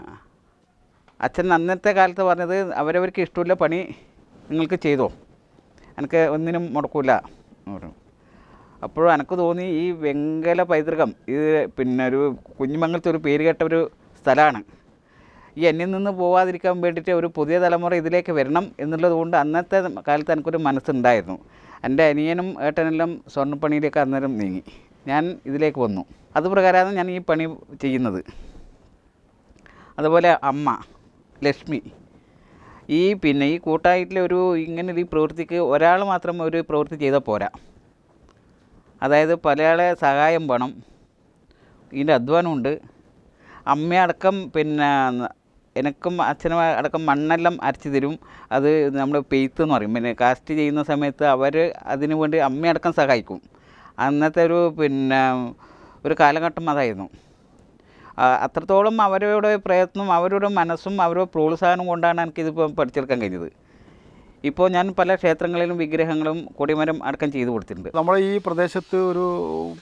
അച്ഛൻ അന്നത്തെ കാലത്ത് പറഞ്ഞത് അവരവർക്ക് ഇഷ്ടമില്ല പണി നിങ്ങൾക്ക് ചെയ്തോ? എനിക്ക് ഒന്നിനും മുടക്കില്ല പറഞ്ഞു. അപ്പോഴും എനിക്ക് തോന്നി ഈ വെങ്കല പൈതൃകം ഇത് പിന്നെ ഒരു കുഞ്ഞുമംഗലത്തെ ഒരു പേര് കേട്ട ഒരു സ്ഥലമാണ് ഈ എന്നിൽ നിന്ന് പോവാതിരിക്കാൻ വേണ്ടിയിട്ട് ഒരു പുതിയ തലമുറ ഇതിലേക്ക് വരണം എന്നുള്ളത് കൊണ്ട് അന്നത്തെ കാലത്ത് എനിക്കൊരു മനസ്സുണ്ടായിരുന്നു. എന്റെ അനിയനും ഏട്ടനെല്ലാം സ്വർണപ്പണിയിലേക്ക് അന്നേരം നീങ്ങി. ഞാൻ ഇതിലേക്ക് വന്നു. അതുപ്രകാരമാണ് ഞാൻ ഈ പണി ചെയ്യുന്നത്. അതുപോലെ അമ്മ ലക്ഷ്മി ഈ പിന്നെ ഈ കൂട്ടായിട്ടുള്ള ഒരു ഇങ്ങനെ ഈ പ്രവൃത്തിക്ക് ഒരാൾ മാത്രം ഒരു പ്രവൃത്തി ചെയ്താൽ പോരാ. അതായത് പലയാളെ സഹായം വേണം. ഇതിന്റെ അധ്വാനമുണ്ട്. അമ്മയടക്കം പിന്നെ എനക്കും അച്ഛനും അടക്കം മണ്ണെല്ലാം അരച്ച് തരും. അത് നമ്മൾ പെയ്ത്ത് എന്ന് പറയും. പിന്നെ കാസ്റ്റ് ചെയ്യുന്ന സമയത്ത് അവർ അതിനു വേണ്ടി അമ്മയടക്കം സഹായിക്കും. അന്നത്തെ ഒരു പിന്നെ ഒരു കാലഘട്ടം അതായിരുന്നു. അത്രത്തോളം അവരുടെ പ്രയത്നം അവരുടെ മനസ്സും അവരുടെ പ്രോത്സാഹനം കൊണ്ടാണ് എനിക്കിതിപ്പോൾ പഠിച്ചെടുക്കാൻ കഴിഞ്ഞത്. ഇപ്പോൾ ഞാൻ പല ക്ഷേത്രങ്ങളിലും വിഗ്രഹങ്ങളും കൊടിമരം അടക്കം ചെയ്തു കൊടുത്തിട്ടുണ്ട്. നമ്മുടെ ഈ പ്രദേശത്ത് ഒരു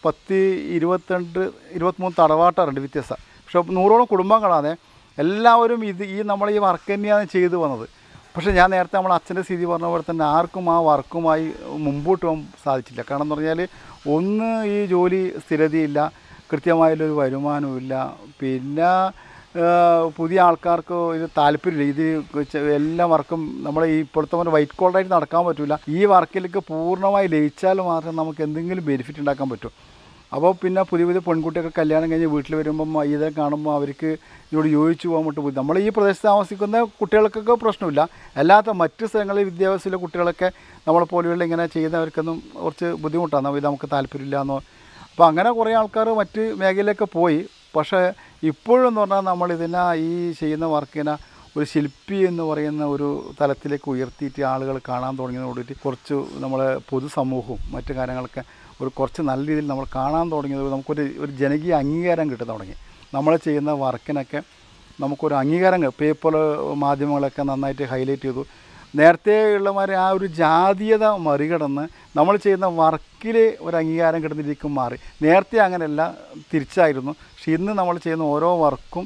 പത്ത് ഇരുപത്തിരണ്ട് ഇരുപത്തിമൂന്ന് തറവാട്ടാറുണ്ട് വ്യത്യസ്ത. പക്ഷെ നൂറോളം കുടുംബങ്ങളാണ് എല്ലാവരും ഇത് ഈ നമ്മൾ ഈ വർക്ക് തന്നെയാണ് ചെയ്തു വന്നത്. പക്ഷേ ഞാൻ നേരത്തെ നമ്മൾ അച്ഛന്റെ സ്ഥിതി പറഞ്ഞ പോലെ തന്നെ ആർക്കും ആ വർക്കുമായി മുമ്പോട്ട് പോകാൻ സാധിച്ചില്ല. കാരണം എന്ന് പറഞ്ഞാൽ ഒന്ന് ഈ ജോലി സ്ഥിരതയില്ല കൃത്യമായുള്ളൊരു വരുമാനവും ഇല്ല പിന്നെ പുതിയ ആൾക്കാർക്ക് ഇത് താല്പര്യമില്ല. ഇത് എല്ലാ വർക്കും നമ്മൾ ഈ ഇപ്പോഴത്തെ പോലെ വൈറ്റ് കോളറായിട്ട് നടക്കാൻ പറ്റില്ല ഈ വർക്കിലേക്ക് പൂർണമായി ലയിച്ചാൽ മാത്രമേ നമുക്ക് എന്തെങ്കിലും ബെനിഫിറ്റ് ഉണ്ടാക്കാൻ പറ്റൂ. അപ്പോൾ പിന്നെ പുതിയ പുതിയ പെൺകുട്ടിയൊക്കെ കല്യാണം കഴിഞ്ഞ് വീട്ടിൽ വരുമ്പം ഇതൊക്കെ കാണുമ്പോൾ അവർക്ക് ഇതിനോട് യോജിച്ചു പോകാൻ പറ്റും. നമ്മൾ ഈ പ്രദേശത്ത് താമസിക്കുന്ന കുട്ടികൾക്കൊക്കെ പ്രശ്നമില്ല. അല്ലാത്ത മറ്റ് സ്ഥലങ്ങളിൽ വിദ്യാഭ്യാസമുള്ള കുട്ടികളൊക്കെ നമ്മളെ പോലെയുള്ള ഇങ്ങനെ ചെയ്യുന്നവർക്കൊന്നും കുറച്ച് ബുദ്ധിമുട്ടാണ്. ഇത് നമുക്ക് താല്പര്യമില്ല എന്നോ അപ്പോൾ അങ്ങനെ കുറേ ആൾക്കാർ മറ്റ് മേഖലയിലൊക്കെ പോയി. പക്ഷേ ഇപ്പോഴെന്ന് പറഞ്ഞാൽ നമ്മൾ ഇതിനെ ഈ ചെയ്യുന്ന വർക്കിനെ ഒരു ശില്പി എന്ന് പറയുന്ന ഒരു തലത്തിലേക്ക് ഉയർത്തിയിട്ട് ആളുകൾ കാണാൻ തുടങ്ങിയതോടുകൂടി കുറച്ച് നമ്മളെ പൊതുസമൂഹവും മറ്റു കാര്യങ്ങളൊക്കെ ഒരു കുറച്ച് നല്ല രീതിയിൽ നമ്മൾ കാണാൻ തുടങ്ങിയത് നമുക്കൊരു ഒരു ജനകീയ അംഗീകാരം കിട്ടാൻ തുടങ്ങി. നമ്മൾ ചെയ്യുന്ന വർക്കിനൊക്കെ നമുക്കൊരു അംഗീകാരം പേപ്പർ മാധ്യമങ്ങളൊക്കെ നന്നായിട്ട് ഹൈലൈറ്റ് ചെയ്തു. നേരത്തെ ഉള്ളമാരെ ആ ഒരു ജാതീയത മറികടന്ന് നമ്മൾ ചെയ്യുന്ന വർക്കിൽ ഒരു അംഗീകാരം കിട്ടുന്നിരിക്കും മാറി. നേരത്തെ അങ്ങനെയല്ല തിരിച്ചായിരുന്നു. പക്ഷെ ഇന്ന് നമ്മൾ ചെയ്യുന്ന ഓരോ വർക്കും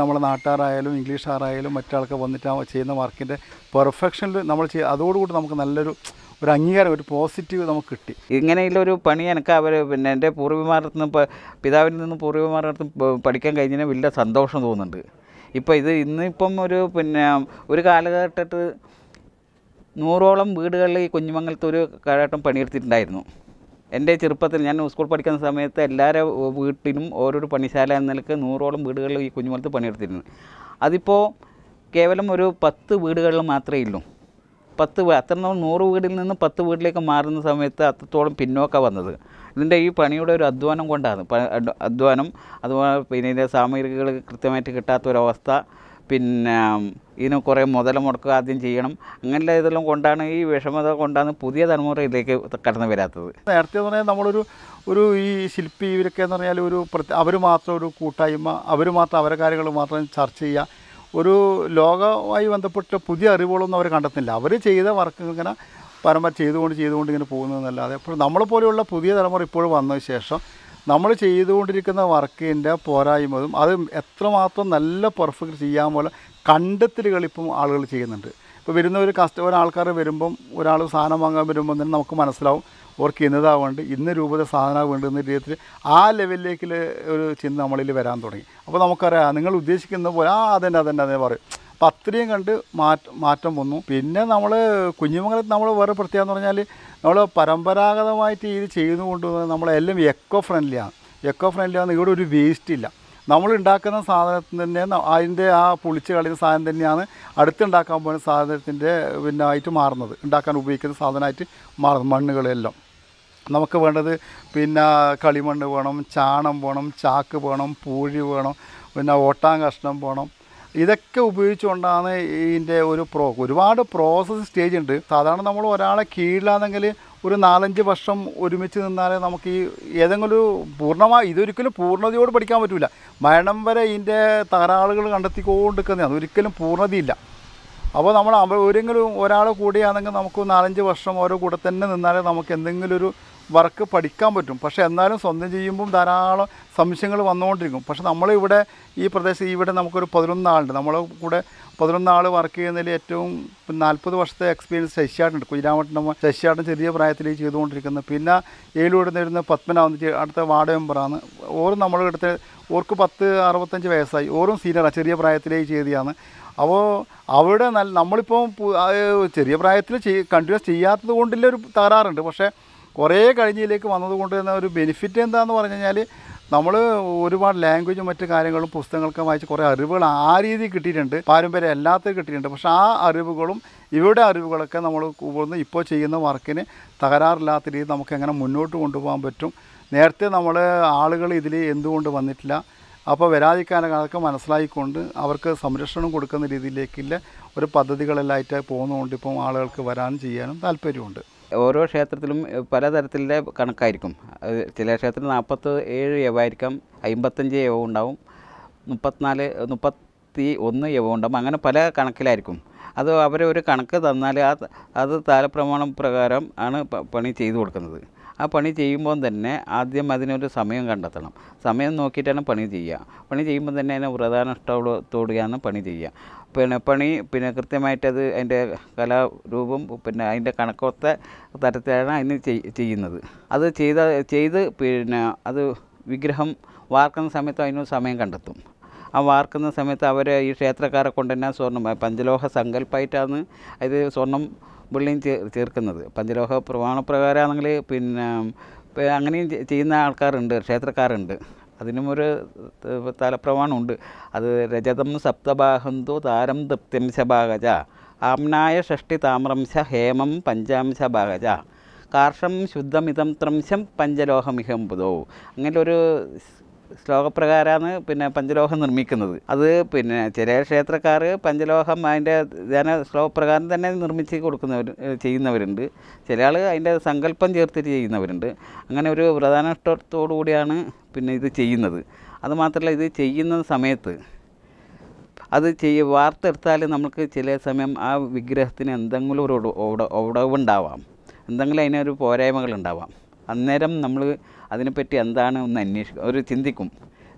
നമ്മുടെ നാട്ടുകാരായാലും ഇംഗ്ലീഷുകാരായാലും മറ്റാൾക്ക് വന്നിട്ട് ചെയ്യുന്ന വർക്കിന്റെ പെർഫെക്ഷനിൽ നമ്മൾ ചെയ്യ അതോടുകൂടി നമുക്ക് നല്ലൊരു ഒരു അംഗീകാരം ഒരു പോസിറ്റീവ് നമുക്ക് കിട്ടി. ഇങ്ങനെയുള്ള ഒരു പണി എനിക്ക് അവർ പിന്നെ എന്റെ പൂർവിമാരുടെ നിന്ന് പിതാവിൽ നിന്ന് പൂർവിമാരുടെ അടുത്ത് പഠിക്കാൻ കഴിഞ്ഞാൽ വലിയ സന്തോഷം തോന്നുന്നുണ്ട്. ഇപ്പോൾ ഇത് ഇന്നിപ്പം ഒരു പിന്നെ ഒരു കാലഘട്ടത്ത് നൂറോളം വീടുകളിൽ ഈ കുഞ്ഞുമംഗലത്ത് ഒരു കാലഘട്ടം പണിയെടുത്തിട്ടുണ്ടായിരുന്നു. എന്റെ ചെറുപ്പത്തിൽ ഞാൻ സ്കൂൾ പഠിക്കുന്ന സമയത്ത് എല്ലാവരുടെ വീട്ടിലും ഓരോരോ പണിശാല എന്ന നിലയ്ക്ക് നൂറോളം വീടുകളിൽ ഈ കുഞ്ഞുമംഗലത്ത് പണിയെടുത്തിരുന്നു. അതിപ്പോൾ കേവലം ഒരു പത്ത് വീടുകളിൽ മാത്രമേ ഉള്ളൂ. പത്ത് അത്ര നൂറ് വീടിൽ നിന്ന് പത്ത് വീട്ടിലേക്ക് മാറുന്ന സമയത്ത് അത്രത്തോളം പിന്നോക്കം വന്നത്. ഇതിന്റെ ഈ പണിയുടെ ഒരു അധ്വാനം കൊണ്ടാണ്. അധ്വാനം അതുപോലെ പിന്നെ ഇതിന്റെ സാമഗ്രികൾ കൃത്യമായിട്ട് കിട്ടാത്തൊരവസ്ഥ പിന്നെ ഇതിന് കുറേ മുതൽ മുടക്കുക ആദ്യം ചെയ്യണം. അങ്ങനെയുള്ള ഇതെല്ലാം കൊണ്ടാണ് ഈ വിഷമത കൊണ്ടാണ് പുതിയ തലമുറയിലേക്ക് കടന്നു വരാത്തത്. നേരത്തെ എന്ന് പറഞ്ഞാൽ നമ്മളൊരു ഒരു ഈ ശില്പി ഇവരൊക്കെ എന്ന് പറഞ്ഞാൽ ഒരു അവർ മാത്രം ഒരു കൂട്ടായ്മ അവർ മാത്രം അവരെ കാര്യങ്ങൾ മാത്രം ചർച്ച ചെയ്യുക. ഒരു ലോകമായി ബന്ധപ്പെട്ട പുതിയ അറിവുകളൊന്നും അവർ കണ്ടെത്തുന്നില്ല. അവർ ചെയ്ത വർക്ക് ഇങ്ങനെ പരമ്പര ചെയ്തുകൊണ്ട് ചെയ്തുകൊണ്ട് ഇങ്ങനെ പോകുന്നതെന്നല്ലാതെ അപ്പോൾ നമ്മളെപ്പോലെയുള്ള പുതിയ തലമുറ ഇപ്പോഴും വന്നതിന് ശേഷം നമ്മൾ ചെയ്തുകൊണ്ടിരിക്കുന്ന വർക്കിന്റെ പോരായ്മതും അത് എത്രമാത്രം നല്ല പെർഫെക്റ്റ് ചെയ്യാൻ പോലെ കണ്ടെത്തലുകൾ ഇപ്പം ആളുകൾ ചെയ്യുന്നുണ്ട്. ഇപ്പോൾ വരുന്ന ഒരു കസ്റ്റമർ ഒരാൾക്കാർ വരുമ്പം ഒരാൾ സാധനം വാങ്ങാൻ വരുമ്പോൾ തന്നെ നമുക്ക് മനസ്സിലാവും അവർക്ക് ഇന്നതാ വേണ്ട ഇന്ന രൂപത്തെ സാധനമാണ് എന്ന രീതിയിൽ ആ ലെവലിലേക്ക് ഒരു ചിന്ത നമ്മളിൽ വരാൻ തുടങ്ങി. അപ്പോൾ നമുക്കറിയാം നിങ്ങൾ ഉദ്ദേശിക്കുന്ന പോലെ ആ അതന്നെ അതന്നെ അതന്നെ പറയും. അപ്പോൾ അത്രയും കണ്ട് മാറ്റം വന്നു. പിന്നെ നമ്മൾ കുഞ്ഞുമംഗലത്ത് നമ്മൾ വേറെ പ്രത്യേകത എന്ന് പറഞ്ഞാൽ നമ്മൾ പരമ്പരാഗതമായിട്ട് ഇത് ചെയ്തുകൊണ്ട് നമ്മളെല്ലാം എക്കോ ഫ്രണ്ട്ലിയാണ് എക്കോ ഫ്രണ്ട്ലിയാണ് ഇവിടെ ഒരു വേസ്റ്റ് ഇല്ല. നമ്മൾ ഉണ്ടാക്കുന്ന സാധനത്തിന് തന്നെ അതിന്റെ ആ പൊളിച്ച് കളയുന്ന സാധനം തന്നെയാണ് അടുത്തുണ്ടാക്കാൻ പോകുന്ന സാധനത്തിന്റെ പിന്നെ ആയിട്ട് മാറുന്നത്. ഉണ്ടാക്കാൻ ഉപയോഗിക്കുന്ന സാധനമായിട്ട് മാറുന്നത് മണ്ണുകളെല്ലാം നമുക്ക് വേണ്ടത് പിന്നെ കളിമണ്ണ് വേണം ചാണം വേണം ചാക്ക് വേണം പൂഴി വേണം പിന്നെ ഓട്ടാൻ കഷ്ണം വേണം ഇതൊക്കെ ഉപയോഗിച്ചുകൊണ്ടാണ് ഇതിന്റെ ഒരു പ്രോ ഒരുപാട് പ്രോസസ് സ്റ്റേജ് ഉണ്ട്. സാധാരണ നമ്മൾ ഒരാളെ കീഴിലാണെങ്കിൽ ഒരു നാലഞ്ച് വർഷം ഒരുമിച്ച് നിന്നാലേ നമുക്ക് ഈ ഏതെങ്കിലും ഒരു പൂർണമായി ഇതൊരിക്കലും പൂർണതയോട് പഠിക്കാൻ പറ്റില്ല മരണം വരെ ഇതിന്റെ തകരാറുകൾ കണ്ടെത്തിക്കൊണ്ടിരിക്കുന്നതാണ്. ഒരിക്കലും പൂർണതയില്ല. അപ്പോൾ നമ്മൾ ഒരെങ്കിലും ഒരാൾ കൂടിയാണെങ്കിൽ നമുക്ക് നാലഞ്ച് വർഷം ഓരോ കൂടെ തന്നെ നിന്നാലേ നമുക്ക് എന്തെങ്കിലും ഒരു വർക്ക് പഠിക്കാൻ പറ്റും. പക്ഷേ എന്നാലും സ്വന്തം ചെയ്യുമ്പം ധാരാളം സംശയങ്ങൾ വന്നുകൊണ്ടിരിക്കും. പക്ഷെ നമ്മളിവിടെ ഈ പ്രദേശത്ത് ഇവിടെ നമുക്കൊരു പതിനൊന്നാളുണ്ട് നമ്മളെ കൂടെ പതിനൊന്നാൾ വർക്ക് ചെയ്യുന്നതിൽ ഏറ്റവും നാൽപ്പത് വർഷത്തെ എക്സ്പീരിയൻസ് ശശിയാട്ടുണ്ട് കുഞ്ഞിരാമട്ടൻ ശശിയാട്ടൻ ചെറിയ പ്രായത്തിൽ ചെയ്തുകൊണ്ടിരിക്കുന്നത് പിന്നെ ഏലൂടെ നിരുന്ന പത്മനാഭൻ അടുത്ത വാർഡ് മെമ്പറാണ് ഓരും നമ്മളെടുത്ത് ഓർക്ക് പത്ത് അറുപത്തഞ്ച് വയസ്സായി. ഓരും സീനിയറാണ് ചെറിയ പ്രായത്തിലേ ചെയ്തതാണ്. അപ്പോൾ അവിടെ നല്ല നമ്മളിപ്പോൾ ചെറിയ പ്രായത്തിൽ കണ്ടിന്യൂസ് ചെയ്യാത്തത് കൊണ്ടുള്ള ഒരു തകരാറുണ്ട്. പക്ഷേ കുറേ കഴിഞ്ഞതിലേക്ക് വന്നതുകൊണ്ട് തന്നെ ഒരു ബെനിഫിറ്റ് എന്താണെന്ന് പറഞ്ഞു കഴിഞ്ഞാൽ നമ്മൾ ഒരുപാട് ലാംഗ്വേജും മറ്റു കാര്യങ്ങളും പുസ്തകങ്ങളൊക്കെ വായിച്ച് കുറേ അറിവുകൾ ആ രീതിയിൽ കിട്ടിയിട്ടുണ്ട്. പാരമ്പര്യം അല്ലാത്തത് കിട്ടിയിട്ടുണ്ട്. പക്ഷേ ആ അറിവുകളും ഇവരുടെ അറിവുകളൊക്കെ നമ്മൾ കൂടുതൽ ഇപ്പോൾ ചെയ്യുന്ന വർക്കിന് തകരാറില്ലാത്ത രീതിയിൽ നമുക്ക് എങ്ങനെ മുന്നോട്ട് കൊണ്ടുപോകാൻ പറ്റും? നേരത്തെ നമ്മൾ ആളുകൾ ഇതിൽ എന്തുകൊണ്ട് വന്നിട്ടില്ല? അപ്പോൾ വരാതിരിക്കാനൊക്കെ അതൊക്കെ മനസ്സിലാക്കിക്കൊണ്ട് അവർക്ക് സംരക്ഷണം കൊടുക്കുന്ന രീതിയിലേക്കില്ല. ഒരു പദ്ധതികളെല്ലാമായിട്ട് പോകുന്നതുകൊണ്ട് ഇപ്പം ആളുകൾക്ക് വരാനും ചെയ്യാനും താല്പര്യമുണ്ട്. ഓരോ ക്ഷേത്രത്തിലും പലതരത്തിലെ കണക്കായിരിക്കും. ചില ക്ഷേത്രത്തിൽ നാൽപ്പത്തി ഏഴ് യവായിരിക്കാം അമ്പത്തഞ്ച് യവം ഉണ്ടാവും മുപ്പത്തിനാല് മുപ്പത്തി ഒന്ന് യവം ഉണ്ടാവും അങ്ങനെ പല കണക്കിലായിരിക്കും. അത് അവരെ ഒരു കണക്ക് തന്നാൽ ആ അത് താലപ്രമാണം പ്രകാരം ആണ് പണി ചെയ്തു കൊടുക്കുന്നത്. ആ പണി ചെയ്യുമ്പോൾ തന്നെ ആദ്യം അതിനൊരു സമയം കണ്ടെത്തണം. സമയം നോക്കിയിട്ടാണ് പണി ചെയ്യുക. പണി ചെയ്യുമ്പോൾ തന്നെ അതിനെ വ്രതാനുഷ്ഠാനത്തോടെയാണ് പണി ചെയ്യുക. പിന്നെ പണി പിന്നെ കൃത്യമായിട്ട് അത് അതിന്റെ കലാരൂപം പിന്നെ അതിന്റെ കണക്കൊത്ത തരത്തിലാണ് അതിന് ചെയ്- ചെയ്യുന്നത്. അത് ചെയ്ത ചെയ്ത് പിന്നെ അത് വിഗ്രഹം വാർക്കുന്ന സമയത്ത് അതിന് സമയം കണ്ടെത്തും. ആ വാർക്കുന്ന സമയത്ത് അവർ ഈ ക്ഷേത്രക്കാരെ കൊണ്ട് തന്നെ സ്വർണം പഞ്ചലോഹ സങ്കല്പമായിട്ടാണ് ഇത് സ്വർണം വെള്ളിയും ചേർ ചേർക്കുന്നത്. പഞ്ചലോഹ പ്രമാണപ്രകാരമാണെങ്കിൽ പിന്നെ അങ്ങനെയും ചെയ്യുന്ന ആൾക്കാരുണ്ട് ക്ഷേത്രക്കാരുണ്ട്. അതിനും ഒരു താലപ്രമാണമുണ്ട് അത് രജതം സപ്തബാഹന്തു താരം തൃപ്തിംശ ഭാഗജ. ആംനായ ഷഷ്ടി താമ്രംശ ഹേമം പഞ്ചാംശ ഭാഗജ. കാർഷം ശുദ്ധമിതം ത്രംശം പഞ്ചലോഹമിഹം പുതോ അങ്ങനെ ഒരു ശ്ലോകപ്രകാരമാണ് പിന്നെ പഞ്ചലോഹം നിർമ്മിക്കുന്നത്. അത് പിന്നെ ചില ക്ഷേത്രക്കാർ പഞ്ചലോഹം അതിന്റെ ധ്യാന ശ്ലോകപ്രകാരം തന്നെ നിർമ്മിച്ച് കൊടുക്കുന്നവർ ചെയ്യുന്നവരുണ്ട്. ചില ആൾ അതിന്റെ സങ്കല്പം ചേർത്തിട്ട് ചെയ്യുന്നവരുണ്ട്. അങ്ങനെ ഒരു പ്രധാനത്തോടു കൂടിയാണ് പിന്നെ ഇത് ചെയ്യുന്നത്. അതുമാത്രമല്ല ഇത് ചെയ്യുന്ന സമയത്ത് അത് ചെയ്യ വാർത്തെടുത്താൽ നമുക്ക് ചില സമയം ആ വിഗ്രഹത്തിന് എന്തെങ്കിലും ഒരു ഉടവുണ്ടാവാം എന്തെങ്കിലും അതിനൊരു പോരായ്മകൾ ഉണ്ടാവാം. അന്നേരം നമ്മൾ അതിനെപ്പറ്റി എന്താണ് ഒന്ന് അന്വേഷിക്കും ഒരു ചിന്തിക്കും.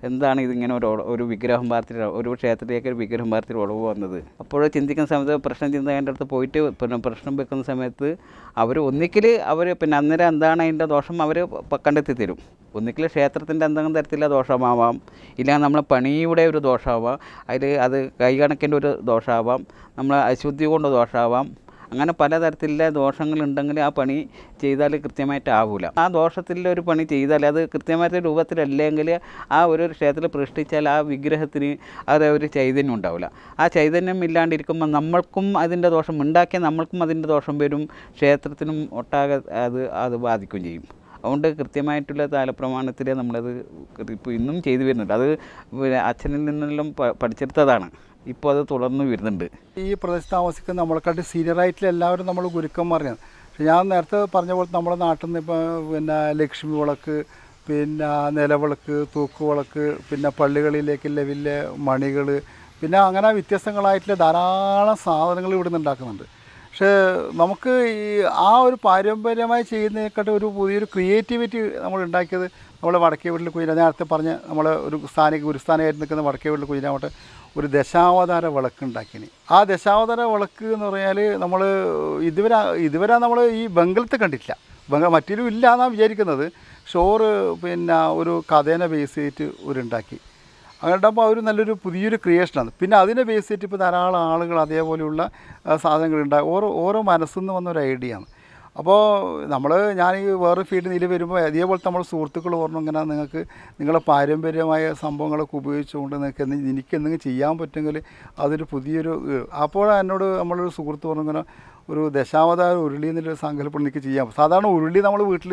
എന്താണ് ഇതിങ്ങനെ ഒരു ഒരു വിഗ്രഹം പാർത്തിട്ട് ഒരു ക്ഷേത്രത്തിലേക്ക് ഒരു വിഗ്രഹം പാർത്തിട്ട് ഉളവ് വന്നത്? അപ്പോൾ ചിന്തിക്കുന്ന സമയത്ത് പ്രശ്നം ചിന്തകന്റെ അടുത്ത് പോയിട്ട് പിന്നെ പ്രശ്നം വെക്കുന്ന സമയത്ത് അവർ ഒന്നിക്കിൽ അവർ പിന്നെ അന്നേരം എന്താണ് അതിന്റെ ദോഷം അവർ കണ്ടെത്തി തരും. ഒന്നിക്കിൽ ക്ഷേത്രത്തിന്റെ എന്തെങ്കിലും തരത്തിലുള്ള ദോഷമാവാം ഇല്ലെങ്കിൽ നമ്മളെ പണിയുടെ ഒരു ദോഷമാവാം അതിൽ അത് കൈകണക്കിന്റെ ഒരു ദോഷമാവാം നമ്മളെ അശുദ്ധി കൊണ്ട് ദോഷമാവാം അങ്ങനെ പലതരത്തിലുള്ള ദോഷങ്ങളുണ്ടെങ്കിൽ ആ പണി ചെയ്താൽ കൃത്യമായിട്ട് ആവില്ല ആ ദോഷത്തിലുള്ള ഒരു പണി ചെയ്താൽ അത് കൃത്യമായിട്ട് രൂപത്തിലല്ലെങ്കിൽ ആ ഒരു ക്ഷേത്രത്തിൽ പ്രതിഷ്ഠിച്ചാൽ ആ വിഗ്രഹത്തിന് അത് ഒരു ചൈതന്യം ഉണ്ടാവില്ല ആ ചൈതന്യം ഇല്ലാണ്ടിരിക്കുമ്പോൾ നമ്മൾക്കും അതിന്റെ ദോഷം ഉണ്ടാക്കിയ നമ്മൾക്കും അതിന്റെ ദോഷം വരും. ക്ഷേത്രത്തിനും ഒട്ടാകെ അത് അത് ബാധിക്കുകയും ചെയ്യും. അതുകൊണ്ട് കൃത്യമായിട്ടുള്ള താലപ്രമാണത്തിൽ നമ്മളത് ഇപ്പോൾ ഇന്നും ചെയ്തു വരുന്നുണ്ട്. അത് അച്ഛനിൽ നിന്നെല്ലാം പഠിച്ചെടുത്തതാണ്. ഇപ്പോൾ അത് തുടർന്ന് വരുന്നുണ്ട്. ഈ പ്രദേശത്ത് താമസിക്കുന്ന നമ്മളെക്കാട്ടി സീനിയറായിട്ടുള്ള എല്ലാവരും നമ്മൾ ഗുരുക്കന്മാരാണ് പക്ഷെ ഞാൻ നേരത്തെ പറഞ്ഞ പോലെ നമ്മുടെ നാട്ടിൽ നിന്ന് ഇപ്പോൾ പിന്നെ ലക്ഷ്മി വിളക്ക് പിന്നെ നിലവിളക്ക് തൂക്കുവിളക്ക് പിന്നെ പള്ളികളിലേക്ക് ലെവിലെ മണികൾ പിന്നെ അങ്ങനെ വ്യത്യസ്തങ്ങളായിട്ടുള്ള ധാരാളം സാധനങ്ങൾ ഇവിടെ നിന്ന് ഉണ്ടാക്കുന്നുണ്ട്. പക്ഷേ നമുക്ക് ഈ ആ ഒരു പാരമ്പര്യമായി ചെയ്യുന്നതിനെക്കാട്ടും ഒരു പുതിയൊരു ക്രിയേറ്റിവിറ്റി നമ്മൾ ഉണ്ടാക്കിയത് നമ്മൾ വടക്കേ വീട്ടിൽ കുഞ്ഞിന. നേരത്തെ പറഞ്ഞ് നമ്മൾ ഒരു സ്ഥാനിക ഗുരുസ്ഥാനമായിട്ട് നിൽക്കുന്ന വടക്കേ വീട്ടിൽ കുഞ്ഞിനാവട്ടെ ഒരു ദശാവതാര വിളക്ക് ഉണ്ടാക്കിനി. ആ ദശാവതാര വിളക്ക് എന്ന് പറഞ്ഞാൽ നമ്മൾ ഇതുവരെ ഇതുവരെ നമ്മൾ ഈ ബംഗളത്ത് കണ്ടിട്ടില്ല. ബംഗ മറ്റൊരു ഇല്ല എന്നാണ് വിചാരിക്കുന്നത്. ഷോറ് പിന്നെ ഒരു കഥേനെ ബേസ് ചെയ്തിട്ട് ഒരു ഉണ്ടാക്കി. അങ്ങനെയുണ്ടാകുമ്പോൾ അവർ നല്ലൊരു പുതിയൊരു ക്രിയേഷനാണ് പിന്നെ അതിനെ ബേസ് ചെയ്തിട്ട് ഇപ്പോൾ ധാരാളം ആളുകൾ അതേപോലെയുള്ള സാധനങ്ങൾ ഓരോ ഓരോ മനസ്സിൽ നിന്ന് വന്ന ഒരു ഐഡിയ ആണ്. അപ്പോൾ നമ്മൾ ഞാൻ ഈ വേറെ ഫീൽഡിൽ ഇതിൽ വരുമ്പോൾ അതേപോലെ നമ്മൾ സുഹൃത്തുക്കൾ പറഞ്ഞു ഇങ്ങനെ നിങ്ങൾക്ക് നിങ്ങളെ പാരമ്പര്യമായ സംഭവങ്ങളൊക്കെ ഉപയോഗിച്ചുകൊണ്ട് നിങ്ങൾക്ക് എനിക്ക് എന്തെങ്കിലും ചെയ്യാൻ പറ്റുമെങ്കിൽ അതൊരു പുതിയൊരു അപ്പോൾ എന്നോട് നമ്മളൊരു സുഹൃത്ത് പറഞ്ഞു ഇങ്ങനെ ഒരു ദശാവതാര ഉരുളി എന്നുള്ളൊരു സങ്കല്പം എനിക്ക് ചെയ്യാം സാധാരണ ഉരുളി നമ്മൾ വീട്ടിൽ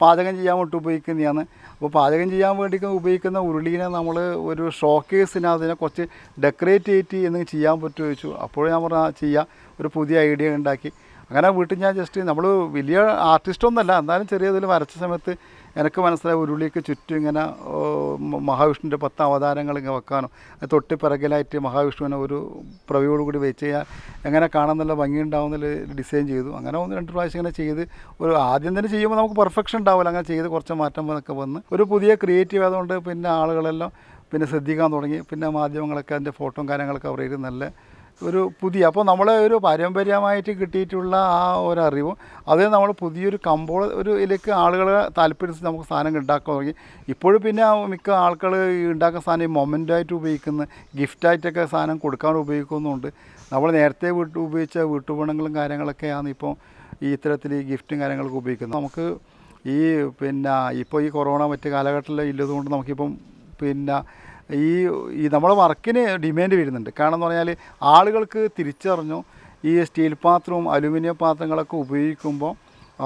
പാചകം ചെയ്യാൻ വേണ്ടി ഉപയോഗിക്കുന്നതാണ്. അപ്പോൾ പാചകം ചെയ്യാൻ വേണ്ടി ഉപയോഗിക്കുന്ന ഉരുളീനെ നമ്മൾ ഒരു ഷോക്കേസിന് അതിനെ കുറച്ച് ഡെക്കറേറ്റ് ചെയ്തിട്ട് ചെയ്യാൻ പറ്റുമോ ചോദിച്ചു. അപ്പോൾ ഞാൻ പറഞ്ഞാൽ "ആ, ചെയ്യാം. ഒരു പുതിയ ഐഡിയ ഉണ്ടാക്കി. അങ്ങനെ വീട്ടിൽ ഞാൻ ജസ്റ്റ് നമ്മൾ വലിയ ആർട്ടിസ്റ്റൊന്നുമല്ല എന്നാലും ചെറിയതിൽ വരച്ച സമയത്ത് എനിക്ക് മനസ്സിലായി ഉരുളിക്ക് ചുറ്റും ഇങ്ങനെ മഹാവിഷ്ണുവിന്റെ പത്ത് അവതാരങ്ങൾ ഇങ്ങനെ വെക്കാനോ തൊട്ട് പിറകിലായിട്ട് മഹാവിഷ്ണുവിനെ ഒരു പ്രവയോടുകൂടി വെച്ച് കഴിഞ്ഞാൽ എങ്ങനെ കാണാൻ നല്ല ഭംഗി ഉണ്ടാവുന്നതിൽ ഡിസൈൻ ചെയ്തു. അങ്ങനെ ഒന്ന് രണ്ട് പ്രാവശ്യം ഇങ്ങനെ ചെയ്ത് ഒരു ആദ്യം തന്നെ ചെയ്യുമ്പോൾ നമുക്ക് പെർഫെക്ഷൻ ഉണ്ടാവില്ല. അങ്ങനെ ചെയ്ത് കുറച്ച് മാറ്റം എന്നൊക്കെ വന്ന് ഒരു പുതിയ ക്രിയേറ്റീവ് ആയതുകൊണ്ട് പിന്നെ ആളുകളെല്ലാം പിന്നെ ശ്രദ്ധിക്കാൻ തുടങ്ങി. പിന്നെ മാധ്യമങ്ങളൊക്കെ അതിന്റെ ഫോട്ടോയും കാര്യങ്ങളൊക്കെ ചെയ്ത് നല്ല ഒരു പുതിയ അപ്പോൾ നമ്മൾ ഒരു പാരമ്പര്യമായിട്ട് കിട്ടിയിട്ടുള്ള ആ ഒരു അറിവും അത് നമ്മൾ പുതിയൊരു കമ്പോൾ ഒരു ഇതിലേക്ക് ആളുകളെ താല്പര്യം നമുക്ക് സാധനം ഉണ്ടാക്കാൻ തുടങ്ങി. ഇപ്പോഴും പിന്നെ മിക്ക ആൾക്കാർ ഈ ഉണ്ടാക്കുന്ന സാധനം ഈ മൊമെന്റായിട്ട് ഉപയോഗിക്കുന്ന ഗിഫ്റ്റായിട്ടൊക്കെ സാധനം കൊടുക്കാൻ ഉപയോഗിക്കുന്നുണ്ട്. നമ്മൾ നേരത്തെ വീട്ട് ഉപയോഗിച്ച വീട്ടുപണങ്ങളും കാര്യങ്ങളൊക്കെയാണ് ഇപ്പോൾ ഈ ഇത്തരത്തിൽ ഈ ഗിഫ്റ്റും കാര്യങ്ങളൊക്കെ ഉപയോഗിക്കുന്നത്. നമുക്ക് ഈ പിന്നെ ഇപ്പോൾ ഈ കൊറോണ മറ്റ് കാലഘട്ടത്തിൽ ഇല്ലതുകൊണ്ട് നമുക്കിപ്പം പിന്നെ ഈ ഈ നമ്മളെ വർക്കിന് ഡിമാൻഡ് വരുന്നുണ്ട്. കാരണം എന്ന് പറഞ്ഞാൽ ആളുകൾക്ക് തിരിച്ചറിഞ്ഞു ഈ സ്റ്റീൽ പാത്രവും അലുമിനിയം പാത്രങ്ങളൊക്കെ ഉപയോഗിക്കുമ്പോൾ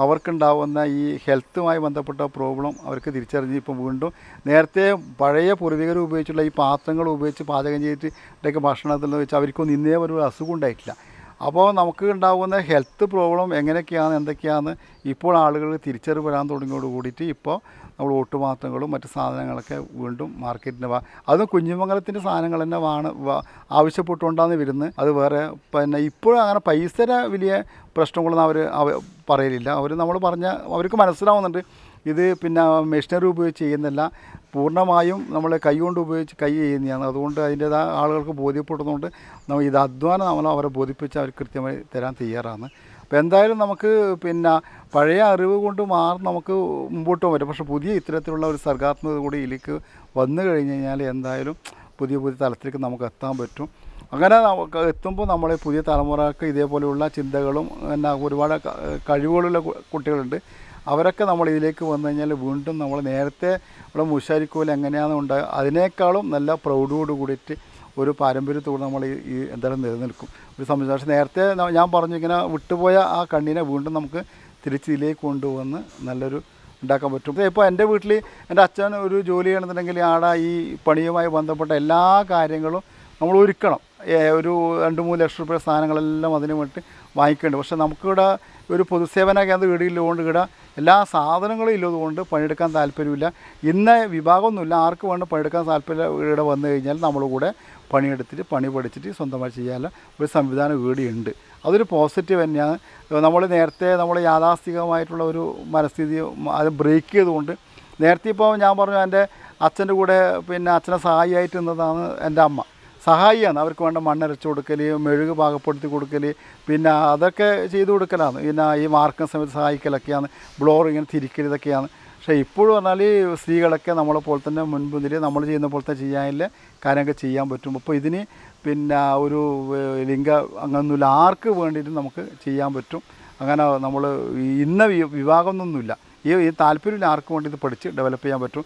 അവർക്കുണ്ടാവുന്ന ഈ ഹെൽത്തുമായി ബന്ധപ്പെട്ട പ്രോബ്ലം അവർക്ക് തിരിച്ചറിഞ്ഞ് ഇപ്പം വീണ്ടും നേരത്തെ പഴയ പൂർവികർ ഉപയോഗിച്ചുള്ള ഈ പാത്രങ്ങൾ ഉപയോഗിച്ച് പാചകം ചെയ്തിട്ട് ഇതൊക്കെ ഭക്ഷണത്തിൽ വെച്ചാൽ അവർക്കൊന്നും ഇന്നേ ഒരു അസുഖം ഉണ്ടായിട്ടില്ല. അപ്പോൾ നമുക്ക് ഉണ്ടാകുന്ന ഹെൽത്ത് പ്രോബ്ലം എങ്ങനെയൊക്കെയാണ് എന്തൊക്കെയാണ് ഇപ്പോൾ ആളുകൾ തിരിച്ചറിവ് വരാൻ തുടങ്ങിയോട് കൂടിയിട്ട് ഇപ്പോൾ നമ്മൾ ഓട്ടുപാത്രങ്ങളും മറ്റു സാധനങ്ങളൊക്കെ വീണ്ടും മാർക്കറ്റിന് വാ. അത് കുഞ്ഞുമംഗലത്തിന്റെ സാധനങ്ങൾ തന്നെ വാണ് ആവശ്യപ്പെട്ടുകൊണ്ടാണ് വരുന്നത്. അത് വേറെ പിന്നെ ഇപ്പോഴും അങ്ങനെ പൈസയുടെ വലിയ പ്രശ്നങ്ങളൊന്നും അവർ അവ പറയലില്ല. അവർ നമ്മൾ പറഞ്ഞ അവർക്ക് മനസ്സിലാവുന്നുണ്ട്. ഇത് പിന്നെ മെഷീനറി ഉപയോഗിച്ച് ചെയ്യുന്നില്ല പൂർണമായും നമ്മൾ കൈ കൊണ്ട് ഉപയോഗിച്ച് കൈ ചെയ്യുന്നതാണ്. അതുകൊണ്ട് അതിന്റേതായ ആളുകൾക്ക് ബോധ്യപ്പെടുന്നതുകൊണ്ട് നമ്മൾ ഇത് അധ്വാനം നമ്മൾ അവരെ ബോധിപ്പിച്ച് അവർ കൃത്യമായി തരാൻ തയ്യാറാണ്. അപ്പോൾ എന്തായാലും നമുക്ക് പിന്നെ പഴയ അറിവ് കൊണ്ട് മാറി നമുക്ക് മുമ്പോട്ട് വരും. പക്ഷേ പുതിയ ഇത്തരത്തിലുള്ള ഒരു സർഗാത്മകത കൂടി ഇതിലേക്ക് വന്നു കഴിഞ്ഞ് കഴിഞ്ഞാൽ എന്തായാലും പുതിയ പുതിയ തലത്തിലേക്ക് നമുക്ക് എത്താൻ പറ്റും. അങ്ങനെ എത്തുമ്പോൾ നമ്മളെ പുതിയ തലമുറയ്ക്ക് ഇതേപോലെയുള്ള ചിന്തകളും പിന്നെ ഒരുപാട് കഴിവുകളുള്ള കുട്ടികളുണ്ട്. അവരൊക്കെ നമ്മൾ ഇതിലേക്ക് വന്നു കഴിഞ്ഞാൽ വീണ്ടും നമ്മൾ നേരത്തെ ഇവിടെ മുഷാരിക്കോൽ എങ്ങനെയാണ് ഉണ്ടാകുക അതിനേക്കാളും നല്ല പ്രൗഢോട് കൂടിയിട്ട് ഒരു പാരമ്പര്യത്തോട് നമ്മൾ ഈ എന്തായാലും നിലനിൽക്കും. ഒരു സംബന്ധിച്ച് പക്ഷേ നേരത്തെ ഞാൻ പറഞ്ഞു ഇങ്ങനെ വിട്ടുപോയ ആ കണ്ണിനെ വീണ്ടും നമുക്ക് തിരിച്ച് ഇതിലേക്ക് കൊണ്ടുവന്ന് നല്ലൊരു ഉണ്ടാക്കാൻ പറ്റും. ഇപ്പോൾ എന്റെ വീട്ടിൽ എന്റെ അച്ഛൻ ഒരു ജോലി ചെയ്യണമെന്നുണ്ടെങ്കിൽ ആടെ ഈ പണിയുമായി ബന്ധപ്പെട്ട എല്ലാ കാര്യങ്ങളും നമ്മൾ ഒരുക്കണം. ഒരു രണ്ട് മൂന്ന് ലക്ഷം രൂപയുടെ സാധനങ്ങളെല്ലാം അതിന് വേണ്ടി വാങ്ങിക്കേണ്ടത് പക്ഷേ നമുക്കിവിടെ ഒരു പൊതുസേവന കേന്ദ്ര കൊണ്ട് ഇവിടെ എല്ലാ സാധനങ്ങളും ഇല്ലതുകൊണ്ട് പണിയെടുക്കാൻ താല്പര്യമില്ല. ഇന്ന വിഭാഗമൊന്നുമില്ല. ആർക്ക് വേണം പണിയെടുക്കാൻ താല്പര്യം ഇവിടെ വന്നു കഴിഞ്ഞാൽ നമ്മൾ കൂടെ പണിയെടുത്തിട്ട് പണി പഠിച്ചിട്ട് സ്വന്തമായി ചെയ്യാനുള്ള ഒരു സംവിധാനം ഇവിടെയുണ്ട് അതൊരു പോസിറ്റീവ് തന്നെയാണ്. നമ്മൾ നേരത്തെ നമ്മൾ യാഥാസ്ഥികമായിട്ടുള്ള ഒരു മനസ്ഥിതി അത് ബ്രേക്ക് ചെയ്തുകൊണ്ട് നേരത്തെ ഇപ്പോൾ ഞാൻ പറഞ്ഞു എന്റെ അച്ഛന്റെ കൂടെ പിന്നെ അച്ഛനെ സഹായിയായിട്ട് നിന്നതാണ് എന്റെ അമ്മ. സഹായിയാണ്. അവർക്ക് വേണ്ട മണ്ണരച്ച് കൊടുക്കൽ മെഴുക് പാകപ്പെടുത്തി കൊടുക്കൽ പിന്നെ അതൊക്കെ ചെയ്തു കൊടുക്കലാണ്. പിന്നെ ഈ മാർക്കുന്ന സമയത്ത് സഹായിക്കലൊക്കെയാണ്. ബ്ലോർ ഇങ്ങനെ തിരിക്കൽ ഇതൊക്കെയാണ്. പക്ഷേ ഇപ്പോഴും പറഞ്ഞാൽ സ്ത്രീകളൊക്കെ നമ്മളെ പോലെ തന്നെ മുൻപുതിൽ നമ്മൾ ചെയ്യുന്ന പോലെ തന്നെ ചെയ്യാനില്ല കാര്യമൊക്കെ ചെയ്യാൻ പറ്റും. അപ്പോൾ ഇതിന് പിന്നെ ഒരു ലിംഗ അങ്ങനൊന്നുമില്ല. ആർക്ക് വേണ്ടിയിട്ടും നമുക്ക് ചെയ്യാൻ പറ്റും? അങ്ങനെ നമ്മൾ ഇന്ന വിഭാഗമൊന്നുമില്ല. ഈ താല്പര്യമില്ല ആർക്ക് വേണ്ടി ഇത് പഠിച്ച് ഡെവലപ്പ് ചെയ്യാൻ പറ്റും.